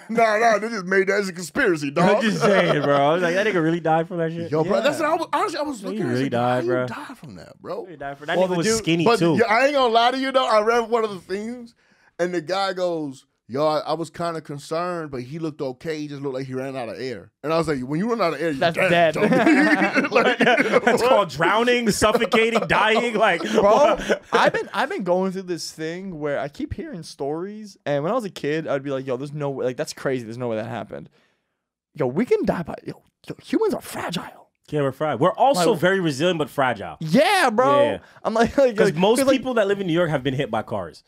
no, no. They just made that as a conspiracy, dog. I'm just saying, bro. I was like, that nigga really died from that shit. Yo, bro, that's what I was. Honestly, I was looking. at it, really like, died, how bro. You died from that, bro. He died for that. Well, nigga the was dude- skinny But too. yeah, I ain't gonna lie to you though. I read one of the things, and the guy goes, Y'all, I was kind of concerned, but he looked okay. He just looked like he ran out of air." And I was like, "When you run out of air, you're That's dead." dead. Like, That's called drowning, suffocating, dying. Like, Bro, I've been I've been going through this thing where I keep hearing stories, and when I was a kid, I'd be like, "Yo, there's no way, like that's crazy. There's no way that happened." Yo, we can die by yo. yo humans are fragile. yeah, we're fried. We're also Like- very resilient but fragile. Yeah, bro. Yeah. I'm like, like Because like- most 'cause, like, people that live in New York have been hit by cars.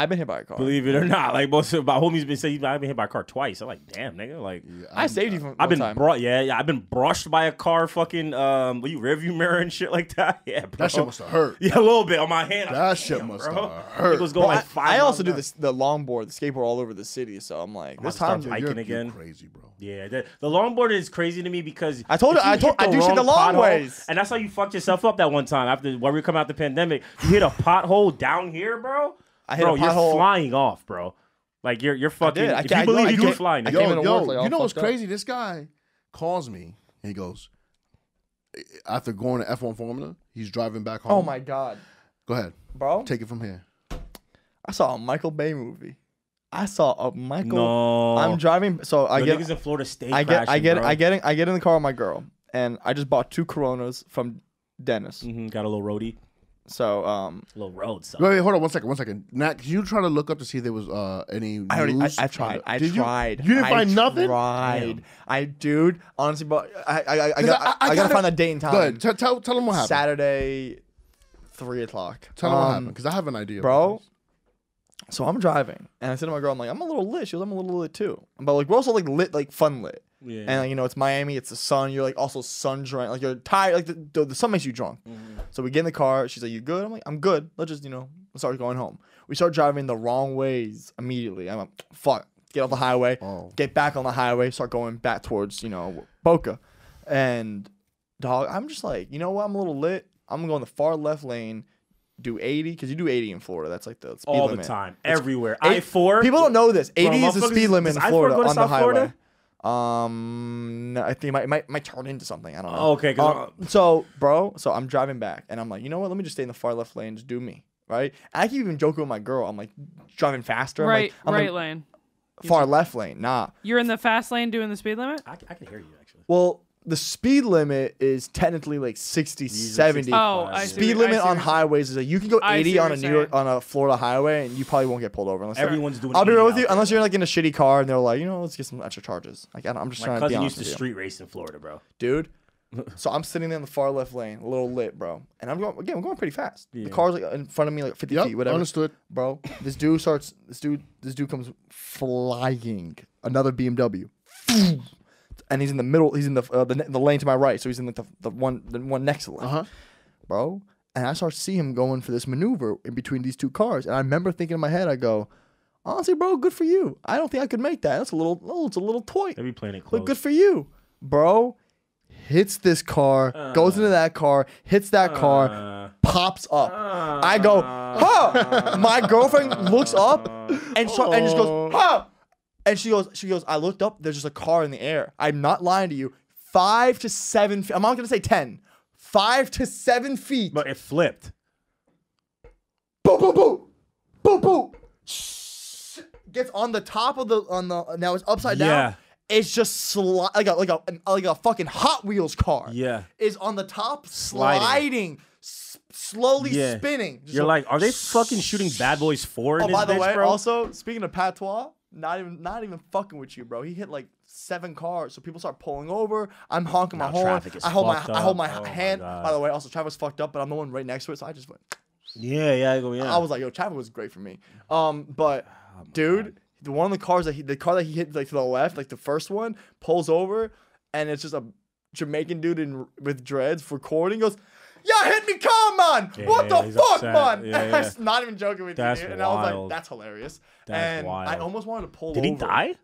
I've been hit by a car. Believe it or not, like most of my homies been saying, I've been hit by a car twice. I'm like, damn, nigga, like. I saved you from. I've been time. brought, yeah, yeah. I've been brushed by a car, fucking, um, what you rearview mirror and shit like that. Yeah, bro. that shit must have hurt. Yeah, a little bit on my hand. That was shit must have hurt. It was going Well, like five. I, I also do hour. this the longboard, the skateboard all over the city. So I'm like, I'm this gonna time. start You're, hiking you're again. crazy, bro. Yeah, the, the longboard is crazy to me because I told you- I told- I do shit the long pothole- ways. and that's how you fucked yourself up that one time after while we come out the pandemic. You hit a pothole down here, bro. I hit bro, a you're pothole- flying off, bro. Like you're you're fucking. did. I if can't- you believe I you can't- can fly, I nigga. came Yo, yo, like, you know what's fucked up. crazy? This guy calls me and he goes, after going to F1 Formula, he's driving back home. Oh my god, Go ahead. bro! Take it from here. I saw a Michael Bay movie. I saw a Michael. No, I'm driving. So I Yo, get. niggas in Florida State. I get. I get. bro. I get. In, I get in the car with my girl, and I just bought two Coronas from Dennis. Mhm, got a little roadie, So um, a little road. So. Wait, wait, hold on one second, one second. Nat, can you try to look up to see if there was uh, any I already. I, news? I tried. I Did tried. You didn't I find nothing? Tried. I dude. Honestly, but I. I. I, I, 'Cause got, I, I gotta gotta- find a date and time. Go ahead. Tell, tell, tell them what happened. Saturday, three o'clock. Tell them what Um, happened, because I have an idea. bro. So I'm driving, and I said to my girl, "I'm like, I'm a little lit." She goes, "I'm a little lit too." But like, we're also like lit, like fun lit. Yeah. And like, you know, it's Miami, it's the sun. You're like also sun drunk, like you're tired. Like the, the, the sun makes you drunk. Mm-hmm. So we get in the car. She's like, "You good?" I'm like, "I'm good." Let's just you know let's start going home. We start driving the wrong ways immediately. I'm like, "Fuck." Get off the highway. Oh. Get back on the highway. Start going back towards you know Boca, and dog. I'm just like, you know what? I'm a little lit. I'm gonna go in the far left lane. Do 80 because you do 80 in Florida. That's like the speed all limit. the time, It's- everywhere. Eight- I four. People don't know this. 80 is the speed limit in Florida go to on the highway. Florida? Um, no, I think it might, it might might turn into something. I don't know. okay Um, so, bro, so I'm driving back, and I'm like, you know what? Let me just stay in the far left lane. Just do me, right? I keep even joking with my girl. I'm like driving faster. I'm Right, like, I'm right like, lane. far left lane. Nah. You're in the fast lane doing the speed limit. I, I can hear you actually. Well, the speed limit is technically like 60, 70. Oh, I see Speed I limit see on highways is like you can go 80 on a New York on a Florida highway and you probably won't get pulled over unless Everyone's doing. I'll be 80 real with you unless you're like in a shitty car and they're like, you know, let's get some extra charges. Like I don't, I'm just My trying to be cousin honest used to with you. street race in Florida, bro. dude. so I'm sitting there in the far left lane, a little lit, bro, and I'm going again. I'm going pretty fast. Yeah. The car's like in front of me, like 50 Yep, feet, whatever. understood. bro. This dude starts. This dude. This dude comes flying. Another BMW, and he's in the middle. He's in the uh, the, the lane to my right. So he's in like the, the one the one next to the lane, Uh-huh. bro. And I start to see him going for this maneuver in between these two cars, and I remember thinking in my head, I go, honestly, bro, good for you. I don't think I could make that. That's a little. Oh, it's a little toy. They be playing it But close. good for you, bro. Hits this car, goes into that car, hits that car, Uh, pops up. I go, huh? My girlfriend looks up and so, and just goes, huh? And she goes, she goes. I looked up. There's just a car in the air. I'm not lying to you. Five to seven. Feet, I'm not gonna say ten. Five to seven feet. but it flipped. boom, boom, boom, boom, boom. Shh. Gets on the top of the on the now it's upside Yeah. down. It's just sli- like a like a an- like a fucking Hot Wheels car. Yeah. is on the top Sliding. sliding, s- slowly Yeah. spinning. Just You're so- like, are they fucking shooting Bad Boys Four in Oh, by the bitch, way, bro? also speaking of patois, not even not even fucking with you, bro. He hit like seven cars, so people start pulling over. I'm honking my horn. I hold my fucked I hold my Oh hand. God. By the way, also traffic was fucked up, but I'm the one right next to it, so I just went. Yeah, yeah, I go, yeah. I was like, yo, traffic was great for me. Um, but Oh dude, the one of the cars that he, the car that he hit like to the left, like the first one, pulls over, and it's just a Jamaican dude in with dreads recording. Goes, yeah, hit me, come on, what the fuck, upset. man? Yeah, I'm not even joking with That's you, dude. and I was like, that's hilarious. That's and I almost wanted to pull over. Did he die?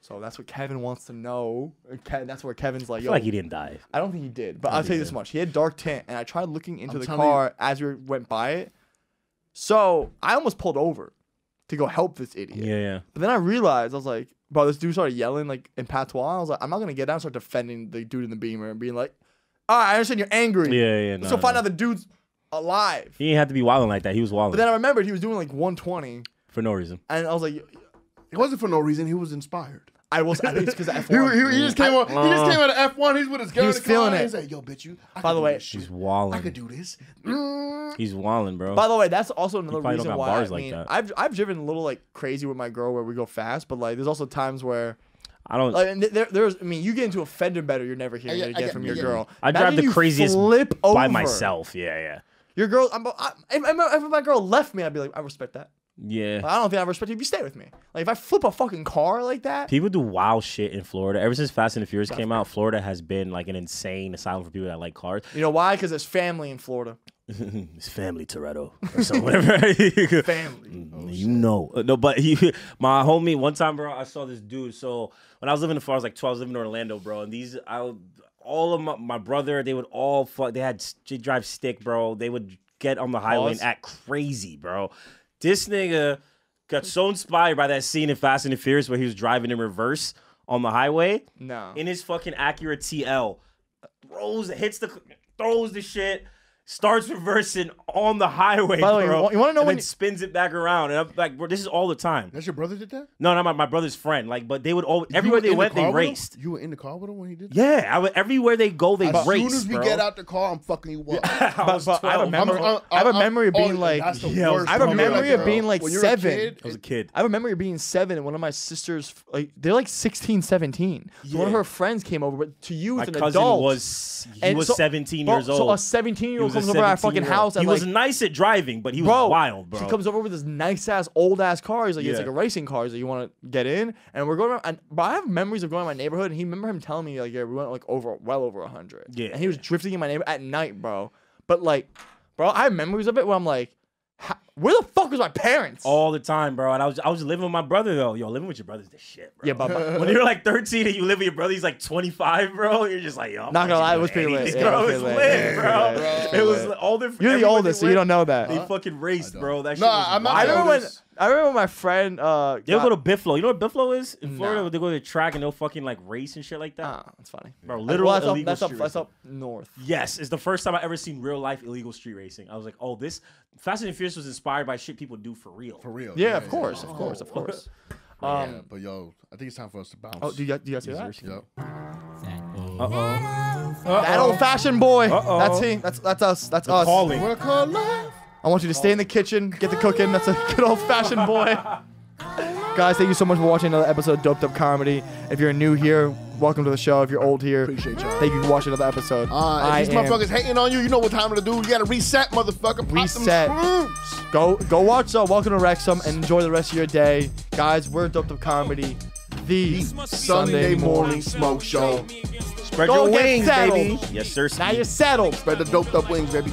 So that's what Kevin wants to know. Ke- that's where Kevin's like, I yo, feel like he didn't die. I don't think he did, but I'll tell you this much: he had dark tint, and I tried looking into I'm the telling car as we went by it. So I almost pulled over to go help this idiot. Yeah, yeah. But then I realized I was like, bro, this dude started yelling like in patois. I was like, I'm not gonna get down and start defending the dude in the beamer and being like, all right, I understand you're angry. Yeah, yeah, Let's no, find no. out the dude's alive. He didn't have to be wilding like that. He was wilding But then I remembered he was doing like 120, for no reason. and I was like, It wasn't for no reason. He was inspired. I was. I think it's because of F1. he, he just came on. He just came out of F one. He's with his girl. was in car, feeling and it. He's like, "Yo, bitch, you." I By the way, this shit. He's wilding. I could do this. He's walling, bro. By the way, that's also another reason why. bars I like mean, that. I've I've driven a little like crazy with my girl where we go fast, but like there's also times where I don't. like there there's I mean you get into a fender better you're never hearing I it get- I again from your get- girl. I drive the craziest flip by over. myself. Yeah, yeah, Your girl, I'm, I, if, if my girl left me, I'd be like, I respect that. yeah. I don't think I respect you if you stay with me. Like if I flip a fucking car like that, People do wild shit in Florida. Ever since Fast and the Furious came out, Florida has been like an insane asylum for people that like cars. you know why? Because there's family in Florida. It's family Toretto or something. whatever. Family. Mm, you know, Uh, no, but he, my homie, one time, bro, I saw this dude. So when I was living in Florida, I was like 12, I was living in Orlando, bro. And these, I, all of my, my brother, they would all fuck. They had they drive stick, bro. They would get on the highway and act crazy, bro. This nigga got so inspired by that scene in Fast and the Furious where he was driving in reverse on the highway No. in his fucking Acura TL, throws, hits the, throws the shit, starts reversing on the highway, By the way, bro. you you wanna know and when then you- spins it back around, and I'm like, bro, this is all the time. That's your brother did that. No, not my, my brother's friend. Like, but they would all You everywhere they in the went, they with him? raced. You were in the car with him when he did. that? Yeah, I would, everywhere they go, they race. As race. soon as we bro. get out the car, I'm fucking you up. I But- was but I have a 12. memory- I'm- I have a I'm- memory of oh, being like- that's the Yeah, I was worst I have a when memory like, of being like when you're a seven. kid, I was a kid. I have a memory of being seven and one of my sisters, like they're like 16, 17. So one of Yeah. her friends came over, but to you My as an cousin adult. was he And was so- 17 bro, years old. So a 17 year old was a comes over at our fucking house and He like, was nice at driving, but he was bro, wild, bro. She comes over with this nice ass old ass car. He's like, it's like a racing car. He's like, you want to get in? And we're going around. And, but I have memories of going to my neighborhood. And he remember him telling me like, yeah, we went like over well over hundred. Yeah. And he was drifting in my neighborhood at night, bro. But like, bro, I have memories of it where I'm like, "Ha- where the fuck was my parents? all the time, bro. And I was I was living with my brother though. Yo, living with your brother's the shit, bro. yeah, but my- when you're like 13 and you live with your brother, he's like 25, bro. You're just like, yo, I'm Not gonna lie, it doing was pretty lit. anything, Yeah, bro. it It was was lit, lit. bro. Yeah, it It was was lit. all the. you're the oldest, they so you don't know that. They fucking raced, bro. That shit Nah, was I'm not I remember when I remember my friend. Uh, They'll got- go to Buffalo. You know what Buffalo is in Florida? No. They go to the track and they'll fucking like race and shit like that. Ah, that's funny. Bro, Well, literal that's up, illegal that's up, street that's up north. Yes, it's the first time I ever seen real life illegal street racing. I was like, oh, this Fast and Furious was inspired by shit people do for real. for real. Yeah, of course, of course, of course. Yeah, Um, but yo, I think it's time for us to bounce. oh, do you guys, do you guys see that? Yo. That old fashioned boy. Uh-oh. That's he. That's that's us. That's us. Calling. Wanna call? I want you to stay in the kitchen, get the cooking. That's a good old fashioned boy. Guys, thank you so much for watching another episode of Doped Up Comedy. If you're new here, welcome to the show. If you're old here, Appreciate y'all. thank you for watching another episode. Uh, I these am- motherfuckers hating on you, you know what time to do. You gotta reset, motherfucker. Pop Reset. Them. Go go watch uh, Welcome to Wrexham and enjoy the rest of your day. Guys, we're Doped Up Comedy, the Sunday morning smoke show. Spread Go your wings, settled. baby. Yes, sir. Now you're settled. Spread the doped up wings, baby.